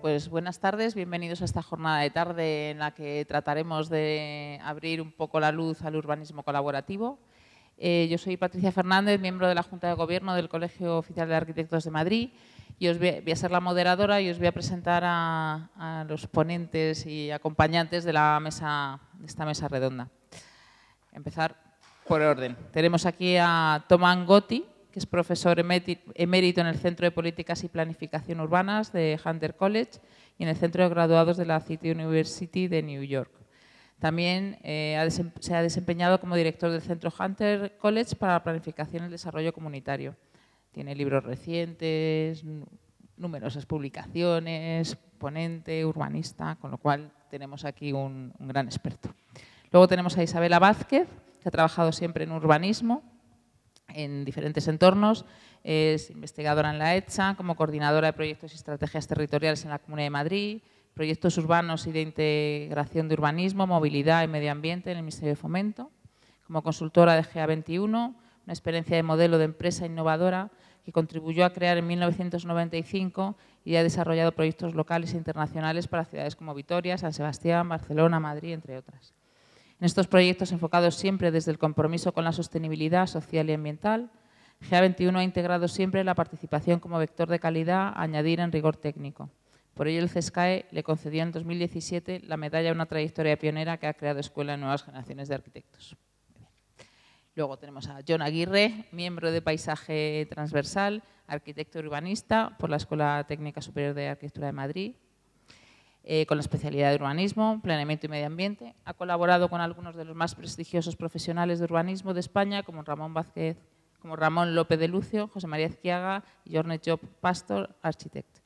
pues buenas tardes, bienvenidos a esta jornada de tarde en la que trataremos de abrir un poco la luz al urbanismo colaborativo. Eh, yo soy Patricia Fernández, miembro de la Junta de Gobierno del Colegio Oficial de Arquitectos de Madrid y os voy, a ser la moderadora y os voy a presentar a, los ponentes y acompañantes de, la mesa, de esta mesa redonda. Empezar por orden. Tenemos aquí a Tomán Gotti, que es profesor emérito en el Centro de Políticas y Planificación Urbanas de Hunter College y en el Centro de Graduados de la City University de New York. También eh, se ha desempeñado como director del Centro Hunter College para la Planificación y el Desarrollo Comunitario. Tiene libros recientes, numerosas publicaciones, ponente, urbanista, con lo cual tenemos aquí un gran experto. Luego tenemos a Isabela Vázquez, que ha trabajado siempre en urbanismo, en diferentes entornos. Es investigadora en la ECHA, como coordinadora de proyectos y estrategias territoriales en la Comunidad de Madrid, proyectos urbanos y de integración de urbanismo, movilidad y medio ambiente en el Ministerio de Fomento. Como consultora de GA21, una experiencia de modelo de empresa innovadora que contribuyó a crear en 1995 y ha desarrollado proyectos locales e internacionales para ciudades como Vitoria, San Sebastián, Barcelona, Madrid, entre otras. En estos proyectos enfocados siempre desde el compromiso con la sostenibilidad social y ambiental, GA21 ha integrado siempre la participación como vector de calidad a añadir en rigor técnico. Por ello, el CESCAE le concedió en 2017 la medalla a una trayectoria pionera que ha creado escuela en nuevas generaciones de arquitectos. Luego tenemos a John Aguirre, miembro de Paisaje Transversal, arquitecto urbanista por la Escuela Técnica Superior de Arquitectura de Madrid, eh, con la especialidad de urbanismo, planeamiento y medio ambiente. Ha colaborado con algunos de los más prestigiosos profesionales de urbanismo de España, como Ramón Vázquez, como Ramón López de Lucio, José María Ezquiaga y Jornet Job Pastor, architect.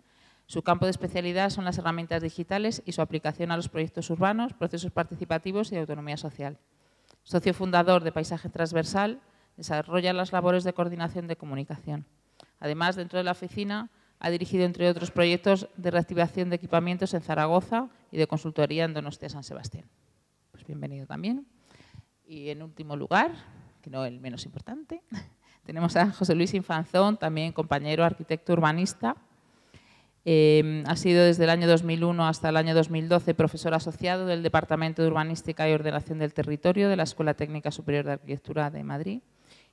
Su campo de especialidad son las herramientas digitales y su aplicación a los proyectos urbanos, procesos participativos y autonomía social. Socio fundador de Paisaje Transversal, desarrolla las labores de coordinación de comunicación. Además, dentro de la oficina, ha dirigido, entre otros proyectos, de reactivación de equipamientos en Zaragoza y de consultoría en Donostia San Sebastián. Pues bienvenido también. Y en último lugar, que no el menos importante, tenemos a José Luis Infanzón, también compañero arquitecto urbanista. Eh, ha sido desde el año 2001 hasta el año 2012 profesor asociado del Departamento de Urbanística y Ordenación del Territorio de la Escuela Técnica Superior de Arquitectura de Madrid.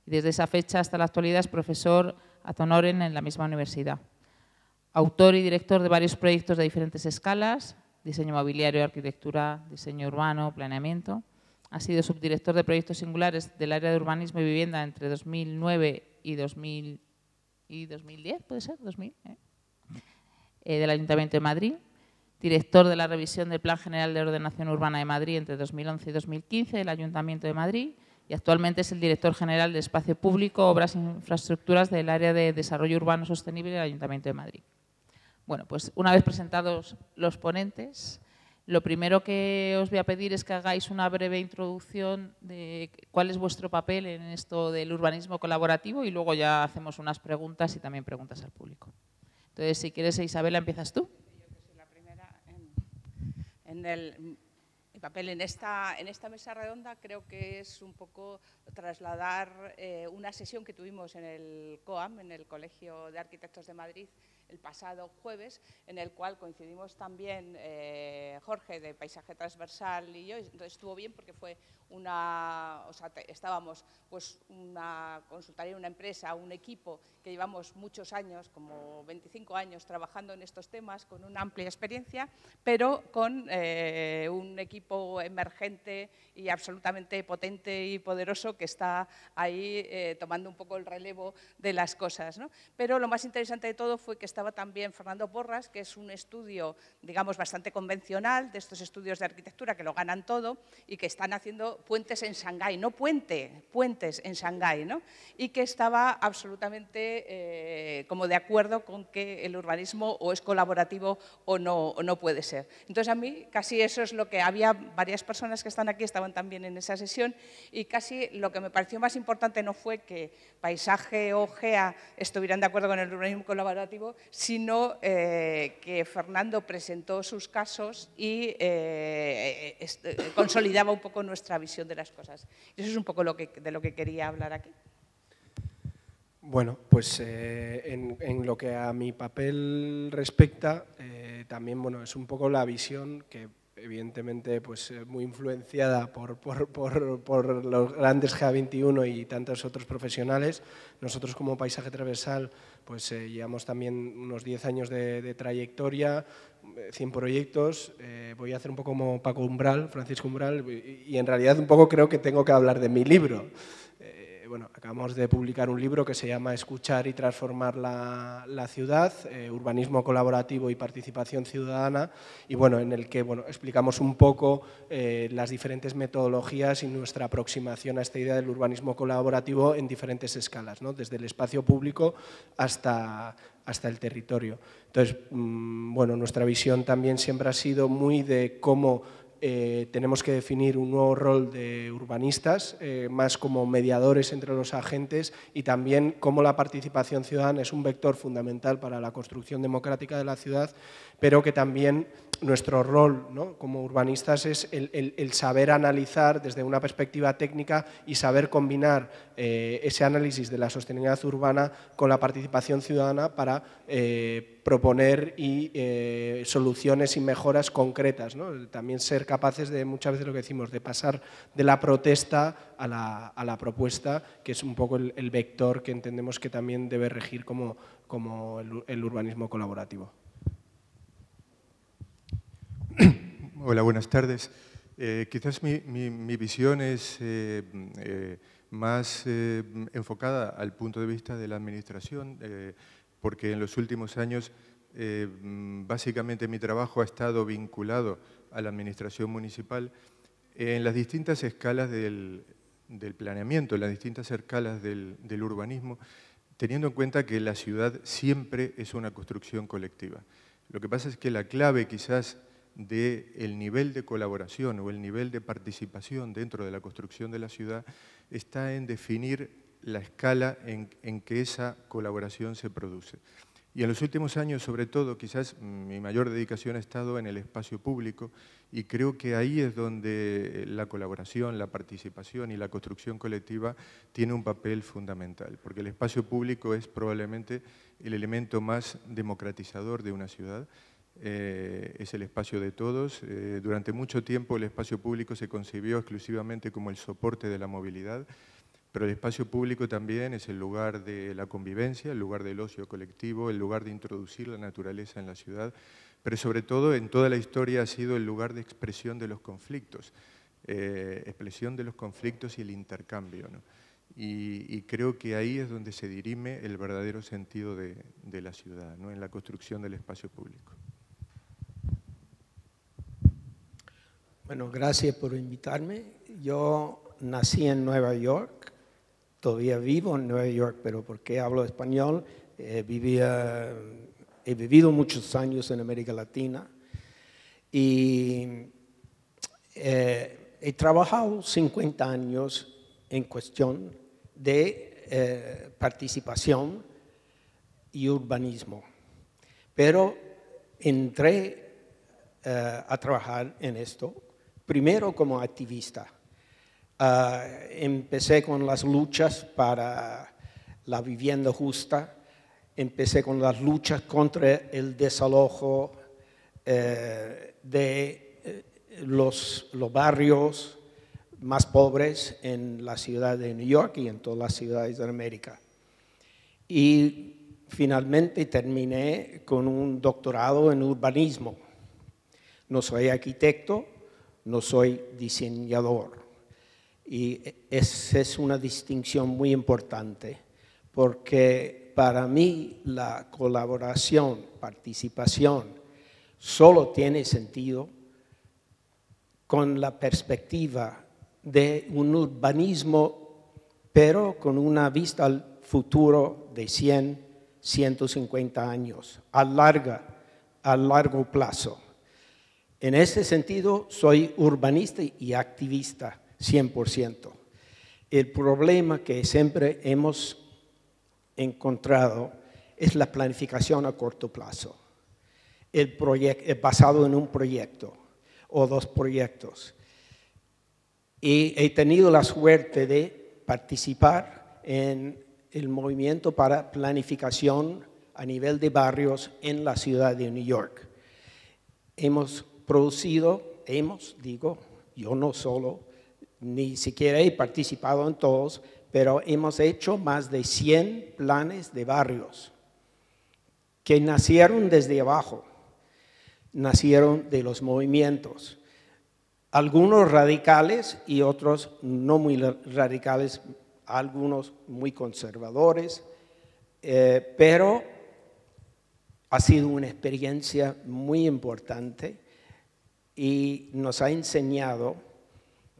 Y desde esa fecha hasta la actualidad es profesor a honoren en la misma universidad autor y director de varios proyectos de diferentes escalas, diseño mobiliario, arquitectura, diseño urbano, planeamiento. Ha sido subdirector de proyectos singulares del área de urbanismo y vivienda entre 2009 y, 2000, y 2010, puede ser, 2000, ¿eh? Eh, del Ayuntamiento de Madrid. Director de la revisión del Plan General de Ordenación Urbana de Madrid entre 2011 y 2015 del Ayuntamiento de Madrid y actualmente es el director general de Espacio Público, Obras e Infraestructuras del área de Desarrollo Urbano Sostenible del Ayuntamiento de Madrid. Bueno, pues una vez presentados los ponentes, lo primero que os voy a pedir es que hagáis una breve introducción de cuál es vuestro papel en esto del urbanismo colaborativo y luego ya hacemos unas preguntas y también preguntas al público. Entonces, si quieres, Isabela, empiezas tú. la primera en, el papel en esta, esta mesa redonda creo que es un poco trasladar eh, una sesión que tuvimos en el COAM, en el Colegio de Arquitectos de Madrid, el pasado jueves, en el cual coincidimos también eh, Jorge de Paisaje Transversal y yo. Estuvo bien porque fue una, o sea, estábamos pues una consultoría, una empresa, un equipo que llevamos muchos años, como 25 años, trabajando en estos temas con una amplia experiencia, pero con eh, un equipo emergente y absolutamente potente y poderoso que está ahí eh, tomando un poco el relevo de las cosas. ¿no? Pero lo más interesante de todo fue que estaba también Fernando Porras, que es un estudio, digamos, bastante convencional de estos estudios de arquitectura que lo ganan todo y que están haciendo puentes en Shanghái, no puente, puentes en Shanghái, ¿no? y que estaba absolutamente eh, como de acuerdo con que el urbanismo o es colaborativo o no, o no puede ser. Entonces a mí casi eso es lo que había varias personas que están aquí, estaban también en esa sesión y casi lo que me pareció más importante no fue que Paisaje o GEA estuvieran de acuerdo con el urbanismo colaborativo, sino eh, que Fernando presentó sus casos y eh, consolidaba un poco nuestra visión de las cosas. Eso es un poco de lo que quería hablar aquí. Bueno, pues eh, en, lo que a mi papel respecta, eh, también bueno, es un poco la visión que evidentemente pues, eh, muy influenciada por, los grandes GA21 y tantos otros profesionales. Nosotros como Paisaje Transversal pues, llevamos también unos 10 años de, trayectoria, 100 proyectos. voy a hacer un poco como Paco Umbral, Francisco Umbral, y en realidad un poco creo que tengo que hablar de mi libro bueno, acabamos de publicar un libro que se llama Escuchar y transformar la, ciudad, eh, urbanismo colaborativo y participación ciudadana, y bueno, en el que bueno, explicamos un poco eh, las diferentes metodologías y nuestra aproximación a esta idea del urbanismo colaborativo en diferentes escalas, ¿no? desde el espacio público hasta, hasta el territorio. Entonces, mm, bueno, nuestra visión también siempre ha sido muy de cómo eh, tenemos que definir un nuevo rol de urbanistas, eh, más como mediadores entre los agentes y también cómo la participación ciudadana es un vector fundamental para la construcción democrática de la ciudad, pero que también nuestro rol como urbanistas es el, saber analizar desde una perspectiva técnica y saber combinar eh, ese análisis de la sostenibilidad urbana con la participación ciudadana para eh, proponer y, eh, soluciones y mejoras concretas. También ser capaces de, muchas veces lo que decimos, de pasar de la protesta a la, propuesta, que es un poco el, vector que entendemos que también debe regir como, como el urbanismo colaborativo. Hola, buenas tardes. Eh, quizás mi, visión es eh, eh, más enfocada al punto de vista de la administración, porque en los últimos años básicamente mi trabajo ha estado vinculado a la administración municipal en las distintas escalas del, planeamiento, en las distintas escalas del, del urbanismo, teniendo en cuenta que la ciudad siempre es una construcción colectiva. Lo que pasa es que la clave quizás del nivel de colaboración o el nivel de participación dentro de la construcción de la ciudad está en definir la escala en, que esa colaboración se produce. Y en los últimos años, sobre todo, quizás mi mayor dedicación ha estado en el espacio público y creo que ahí es donde la colaboración, la participación y la construcción colectiva tiene un papel fundamental, porque el espacio público es probablemente el elemento más democratizador de una ciudad eh, es el espacio de todos. Eh, durante mucho tiempo el espacio público se concibió exclusivamente como el soporte de la movilidad, pero el espacio público también es el lugar de la convivencia, el lugar del ocio colectivo, el lugar de introducir la naturaleza en la ciudad, pero sobre todo en toda la historia ha sido el lugar de expresión de los conflictos, eh, expresión de los conflictos y el intercambio. Y, creo que ahí es donde se dirime el verdadero sentido de, de la ciudad, ¿no? en la construcción del espacio público. Bueno, gracias por invitarme. Yo nací en Nueva York, todavía vivo en Nueva York, pero porque hablo español, eh, he vivido muchos años en América Latina y eh, he trabajado 50 años en cuestión de eh, participación y urbanismo, pero entré a trabajar en esto primero como activista. Ah, empecé con las luchas para la vivienda justa, empecé con las luchas contra el desalojo eh, de eh, los, los, barrios más pobres en la ciudad de New York y en todas las ciudades de América. Y finalmente terminé con un doctorado en urbanismo. No soy arquitecto, no soy diseñador. Y esa es una distinción muy importante, porque para mí la colaboración, participación, solo tiene sentido con la perspectiva de un urbanismo, pero con una vista al futuro de 100, 150 años, a, larga, a largo plazo. En ese sentido, soy urbanista y activista 100%. El problema que siempre hemos encontrado es la planificación a corto plazo. El basado en un proyecto o dos proyectos. Y he tenido la suerte de participar en el movimiento para planificación a nivel de barrios en la ciudad de New York. Hemos producido, hemos, digo, yo no solo, ni siquiera he participado en todos, pero hemos hecho más de 100 planes de barrios que nacieron desde abajo, nacieron de los movimientos, algunos radicales y otros no muy radicales, algunos muy conservadores, eh, pero ha sido una experiencia muy importante y nos ha enseñado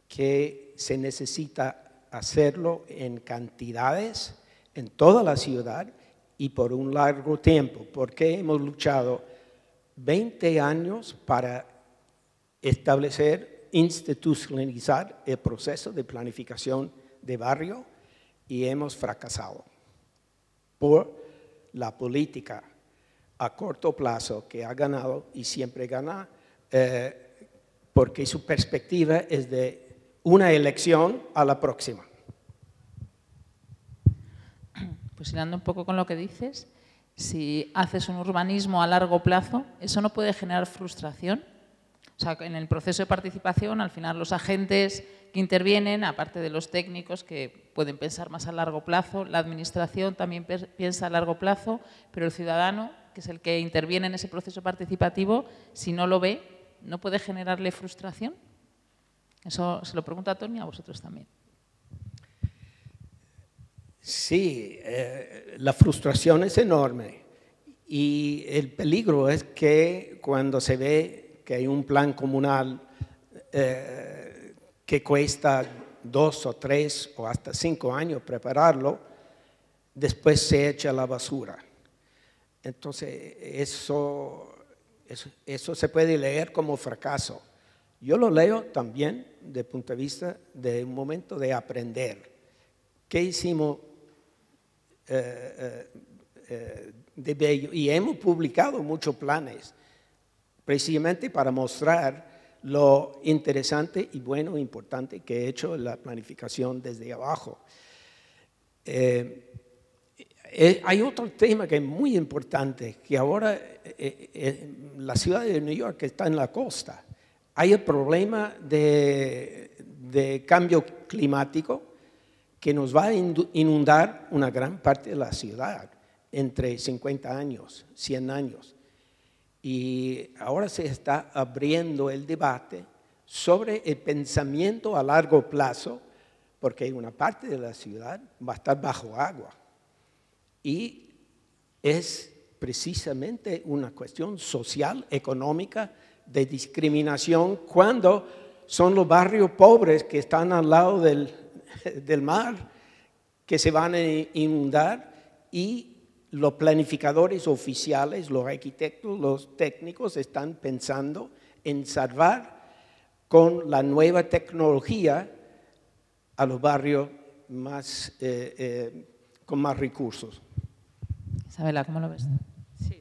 que se necesita hacerlo en cantidades en toda la ciudad y por un largo tiempo, porque hemos luchado 20 años para establecer, institucionalizar el proceso de planificación de barrio y hemos fracasado por la política a corto plazo que ha ganado y siempre gana, eh, porque su perspectiva es de una elección a la próxima. Pues un poco con lo que dices, si haces un urbanismo a largo plazo, ¿eso no puede generar frustración? O sea, en el proceso de participación, al final los agentes que intervienen, aparte de los técnicos que pueden pensar más a largo plazo, la administración también piensa a largo plazo, pero el ciudadano que es el que interviene en ese proceso participativo, si no lo ve, ¿no puede generarle frustración? Eso se lo pregunto a Tony a vosotros también. Sí, eh, la frustración es enorme y el peligro es que cuando se ve que hay un plan comunal eh, que cuesta dos o tres o hasta cinco años prepararlo, después se echa a la basura. Entonces, eso, eso, se puede leer como fracaso. Yo lo leo también desde punto de vista de un momento de aprender. ¿Qué hicimos eh, eh, eh, de bello? Y hemos publicado muchos planes, precisamente para mostrar lo interesante y bueno importante que he hecho la planificación desde abajo. Hay otro tema que es muy importante, que ahora eh, eh, la ciudad de New York está en la costa. Hay el problema de, de cambio climático que nos va a inundar una gran parte de la ciudad entre 50 años, 100 años. Y ahora se está abriendo el debate sobre el pensamiento a largo plazo, porque una parte de la ciudad va a estar bajo agua y es precisamente una cuestión social, económica, de discriminación cuando son los barrios pobres que están al lado del, del mar que se van a inundar y los planificadores oficiales, los arquitectos, los técnicos están pensando en salvar con la nueva tecnología a los barrios más, eh, eh, con más recursos. Isabela, ¿cómo lo ves? Sí,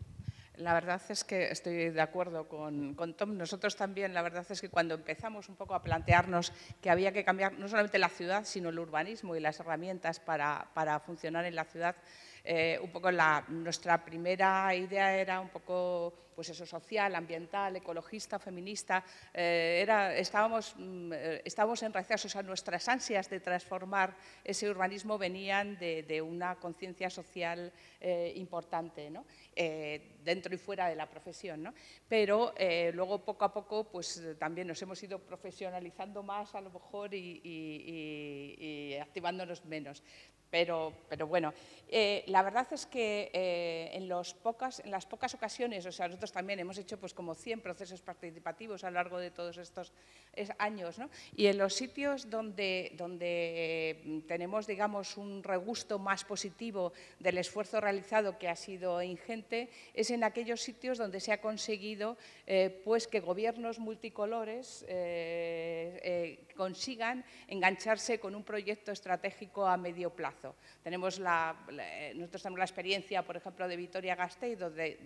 la verdad es que estoy de acuerdo con, Tom. Nosotros también, la verdad es que cuando empezamos un poco a plantearnos que había que cambiar no solamente la ciudad, sino el urbanismo y las herramientas para, para funcionar en la ciudad, eh, un poco la, nuestra primera idea era un poco pues eso, social, ambiental, ecologista, feminista. Eh, estábamos, mm, eh, estábamos enraizados, o sea, nuestras ansias de transformar ese urbanismo venían de, una conciencia social importante, ¿no? dentro y fuera de la profesión. ¿no? Pero luego, poco a poco, pues también nos hemos ido profesionalizando más, a lo mejor, y, activándonos menos. Pero, pero bueno, eh, la verdad es que eh, en, los pocas, en las pocas ocasiones, o sea, también hemos hecho pues como 100 procesos participativos a lo largo de todos estos años, ¿no? y en los sitios donde, donde mm, tenemos, digamos, un regusto más positivo del esfuerzo realizado que ha sido ingente, es en aquellos sitios donde se ha conseguido eh, pues que gobiernos multicolores consigan engancharse con un proyecto estratégico a medio plazo. Tenemos la, nosotros tenemos la experiencia, por ejemplo, de Vitoria-Gasteiz, donde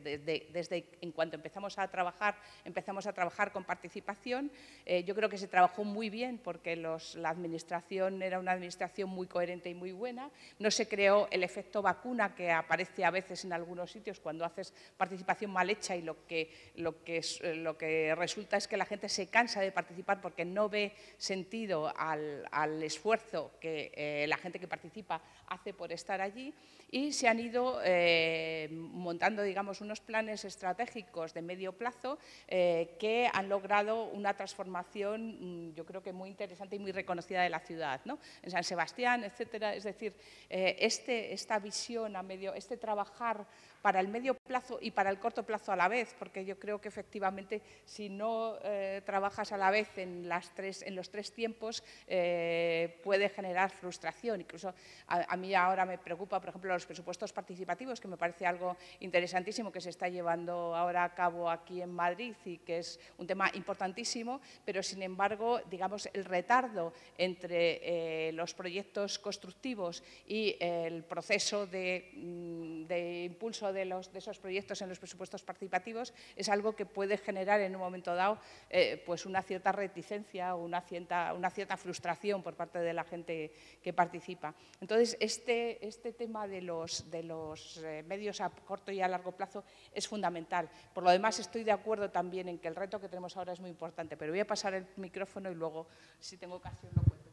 desde en cuanto empezamos a trabajar, empezamos a trabajar con participación. Eh, yo creo que se trabajó muy bien porque la administración era una administración muy coherente y muy buena. No se creó el efecto vacuna que aparece a veces en algunos sitios cuando haces participación mal hecha y lo que, lo que, lo que resulta es que la gente se cansa de participar porque no ve sentido al, esfuerzo que eh, la gente que participa hace por estar allí y se han ido eh, montando, digamos, unos planes estratégicos de medio plazo eh, que han logrado una transformación, mm, yo creo que muy interesante y muy reconocida de la ciudad, ¿no? En San Sebastián, etcétera. Es decir, eh, este, esta visión a medio, este trabajar para el medio plazo y para el corto plazo a la vez, porque yo creo que efectivamente si no trabajas a la vez en, las tres, en los tres tiempos puede generar frustración. Incluso a, mí ahora me preocupa, por ejemplo, los presupuestos participativos, que me parece algo interesantísimo que se está llevando ahora a cabo aquí en Madrid y que es un tema importantísimo, pero sin embargo, digamos, el retardo entre eh, los proyectos constructivos y el proceso de, mm, impulso de, de, esos proyectos en los presupuestos participativos es algo que puede generar en un momento dado eh, pues una cierta reticencia o una cierta, una cierta frustración por parte de la gente que participa. Entonces, este, este tema de los, de los eh, medios a corto y a largo plazo es fundamental. Por lo demás, estoy de acuerdo también en que el reto que tenemos ahora es muy importante, pero voy a pasar el micrófono y luego, si tengo ocasión, lo cuento.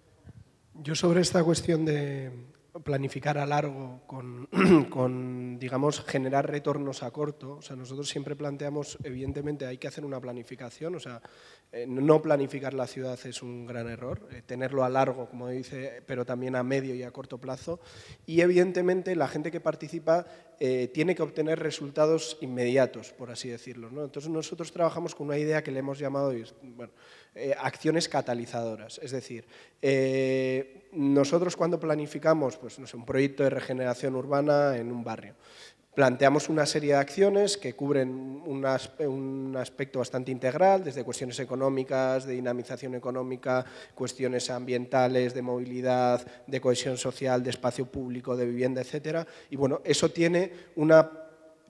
Yo sobre esta cuestión de planificar a largo con, con, digamos, generar retornos a corto. O sea, nosotros siempre planteamos, evidentemente, hay que hacer una planificación. O sea, eh, no planificar la ciudad es un gran error. Eh, tenerlo a largo, como dice, pero también a medio y a corto plazo. Y, evidentemente, la gente que participa eh, tiene que obtener resultados inmediatos, por así decirlo. ¿no? Entonces, nosotros trabajamos con una idea que le hemos llamado acciones catalizadoras. Es decir, nosotros cuando planificamos pues, un proyecto de regeneración urbana en un barrio, planteamos una serie de acciones que cubren un, aspecto bastante integral, desde cuestiones económicas, de dinamización económica, cuestiones ambientales, de movilidad, de cohesión social, de espacio público, de vivienda, etc. Y bueno, eso tiene una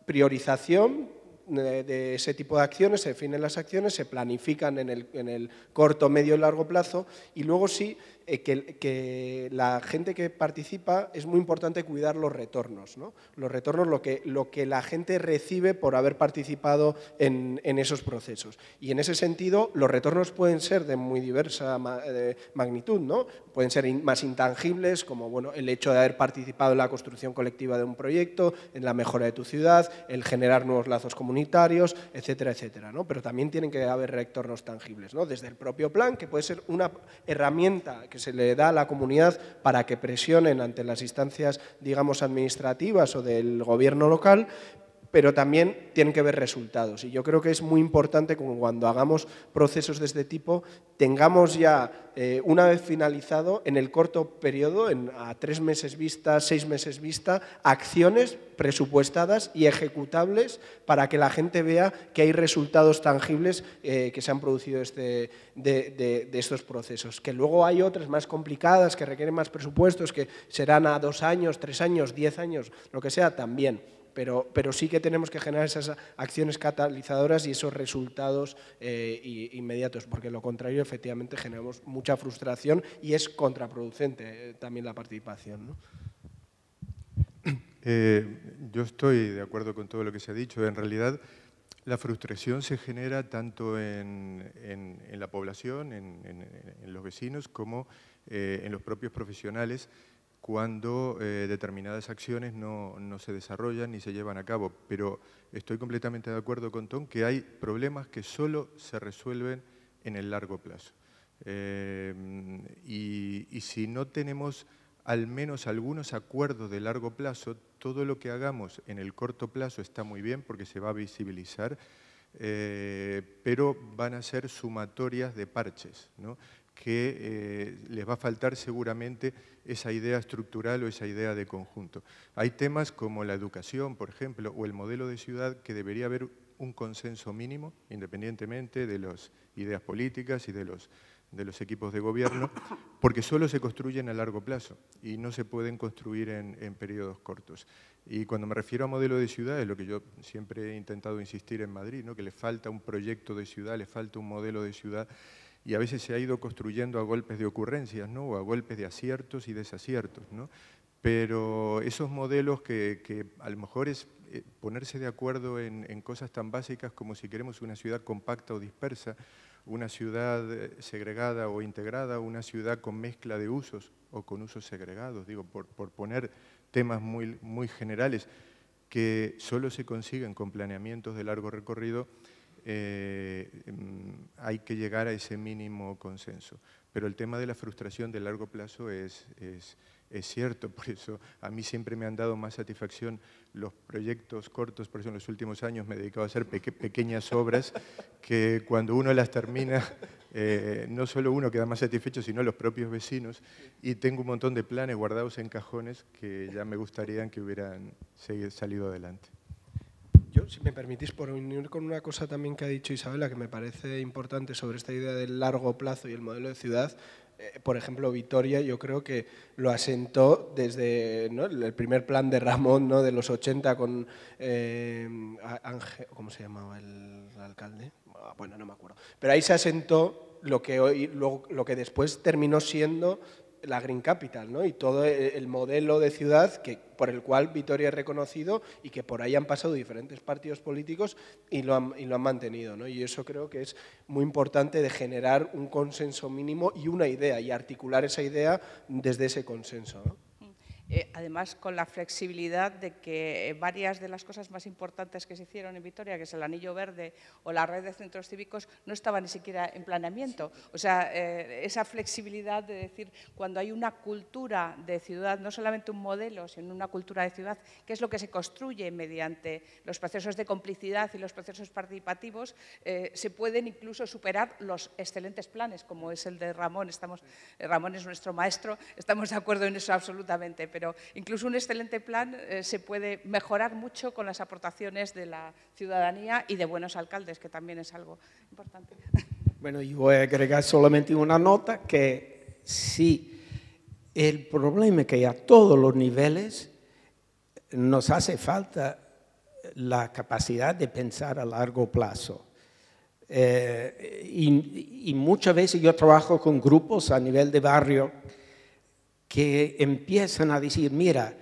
priorización de, ese tipo de acciones, se definen las acciones, se planifican en el, en el corto, medio y largo plazo y luego sí eh, que, la gente que participa es muy importante cuidar los retornos, ¿no? los retornos, lo que, lo que la gente recibe por haber participado en, esos procesos. Y en ese sentido, los retornos pueden ser de muy diversa magnitud, ¿no? pueden ser más intangibles, como bueno, el hecho de haber participado en la construcción colectiva de un proyecto, en la mejora de tu ciudad, el generar nuevos lazos comunitarios, etcétera, etcétera. ¿no? Pero también tienen que haber retornos tangibles, ¿no? desde el propio plan, que puede ser una herramienta que se le da a la comunidad para que presionen ante las instancias, digamos, administrativas o del gobierno local, pero también tienen que ver resultados. Y yo creo que es muy importante que cuando hagamos procesos de este tipo tengamos ya, eh, una vez finalizado, en el corto periodo, en, a tres meses vista, seis meses vista, acciones presupuestadas y ejecutables para que la gente vea que hay resultados tangibles eh, que se han producido este, de, estos procesos. Que luego hay otras más complicadas, que requieren más presupuestos, que serán a dos años, tres años, diez años, lo que sea, también pero, sí que tenemos que generar esas acciones catalizadoras y esos resultados eh, inmediatos, porque lo contrario efectivamente generamos mucha frustración y es contraproducente eh, también la participación. Eh, yo estoy de acuerdo con todo lo que se ha dicho. En realidad, la frustración se genera tanto en, la población, en, los vecinos, como en los propios profesionales cuando eh, determinadas acciones no, se desarrollan ni se llevan a cabo. Pero estoy completamente de acuerdo con Tom que hay problemas que solo se resuelven en el largo plazo. Eh, y, si no tenemos al menos algunos acuerdos de largo plazo, todo lo que hagamos en el corto plazo está muy bien porque se va a visibilizar, eh, pero van a ser sumatorias de parches. ¿no? Que eh, les va a faltar seguramente esa idea estructural o esa idea de conjunto. Hay temas como la educación, por ejemplo, o el modelo de ciudad que debería haber un consenso mínimo, independientemente de las ideas políticas y de los, de los equipos de gobierno, porque solo se construyen a largo plazo y no se pueden construir en, en periodos cortos. Y cuando me refiero a modelo de ciudad, es lo que yo siempre he intentado insistir en Madrid, ¿no? que le falta un proyecto de ciudad, le falta un modelo de ciudad, y a veces se ha ido construyendo a golpes de ocurrencias, ¿no? o a golpes de aciertos y desaciertos. ¿no? Pero esos modelos que, que a lo mejor es eh, ponerse de acuerdo en, en cosas tan básicas como si queremos una ciudad compacta o dispersa, una ciudad eh, segregada o integrada, una ciudad con mezcla de usos o con usos segregados, digo, por, por poner temas muy, muy generales que solo se consiguen con planeamientos de largo recorrido, eh, mm, hay que llegar a ese mínimo consenso. Pero el tema de la frustración de largo plazo es, es, cierto, por eso a mí siempre me han dado más satisfacción los proyectos cortos, por eso en los últimos años me he dedicado a hacer pequeñas obras que cuando uno las termina, eh, no solo uno queda más satisfecho, sino los propios vecinos. Y tengo un montón de planes guardados en cajones que ya me gustaría que hubieran salido adelante. Si me permitís, por unir con una cosa también que ha dicho Isabela, que me parece importante sobre esta idea del largo plazo y el modelo de ciudad, eh, por ejemplo, Vitoria yo creo que lo asentó desde el primer plan de Ramón ¿no? de los 80 con eh, Ángel, ¿cómo se llamaba el alcalde? Ah, bueno, no me acuerdo. Pero ahí se asentó lo que, hoy, lo, lo que después terminó siendo la Green Capital ¿no? y todo el modelo de ciudad que, por el cual Vitoria es reconocido y que por ahí han pasado diferentes partidos políticos y lo han, y lo han mantenido. ¿no? Y eso creo que es muy importante de generar un consenso mínimo y una idea y articular esa idea desde ese consenso. ¿no? Eh, además, con la flexibilidad de que eh, varias de las cosas más importantes que se hicieron en Vitoria, que es el Anillo Verde o la red de centros cívicos, no estaban ni siquiera en planeamiento. O sea, eh, esa flexibilidad de decir, cuando hay una cultura de ciudad, no solamente un modelo, sino una cultura de ciudad, que es lo que se construye mediante los procesos de complicidad y los procesos participativos, se pueden incluso superar los excelentes planes, como es el de Ramón. Estamos, Ramón es nuestro maestro, estamos de acuerdo en eso absolutamente, pero incluso un excelente plan eh, se puede mejorar mucho con las aportaciones de la ciudadanía y de buenos alcaldes, que también es algo importante. Bueno, yo voy a agregar solamente una nota que sí, el problema es que a todos los niveles nos hace falta la capacidad de pensar a largo plazo. Eh, y, y, muchas veces yo trabajo con grupos a nivel de barrio que empiezan a decir, mira,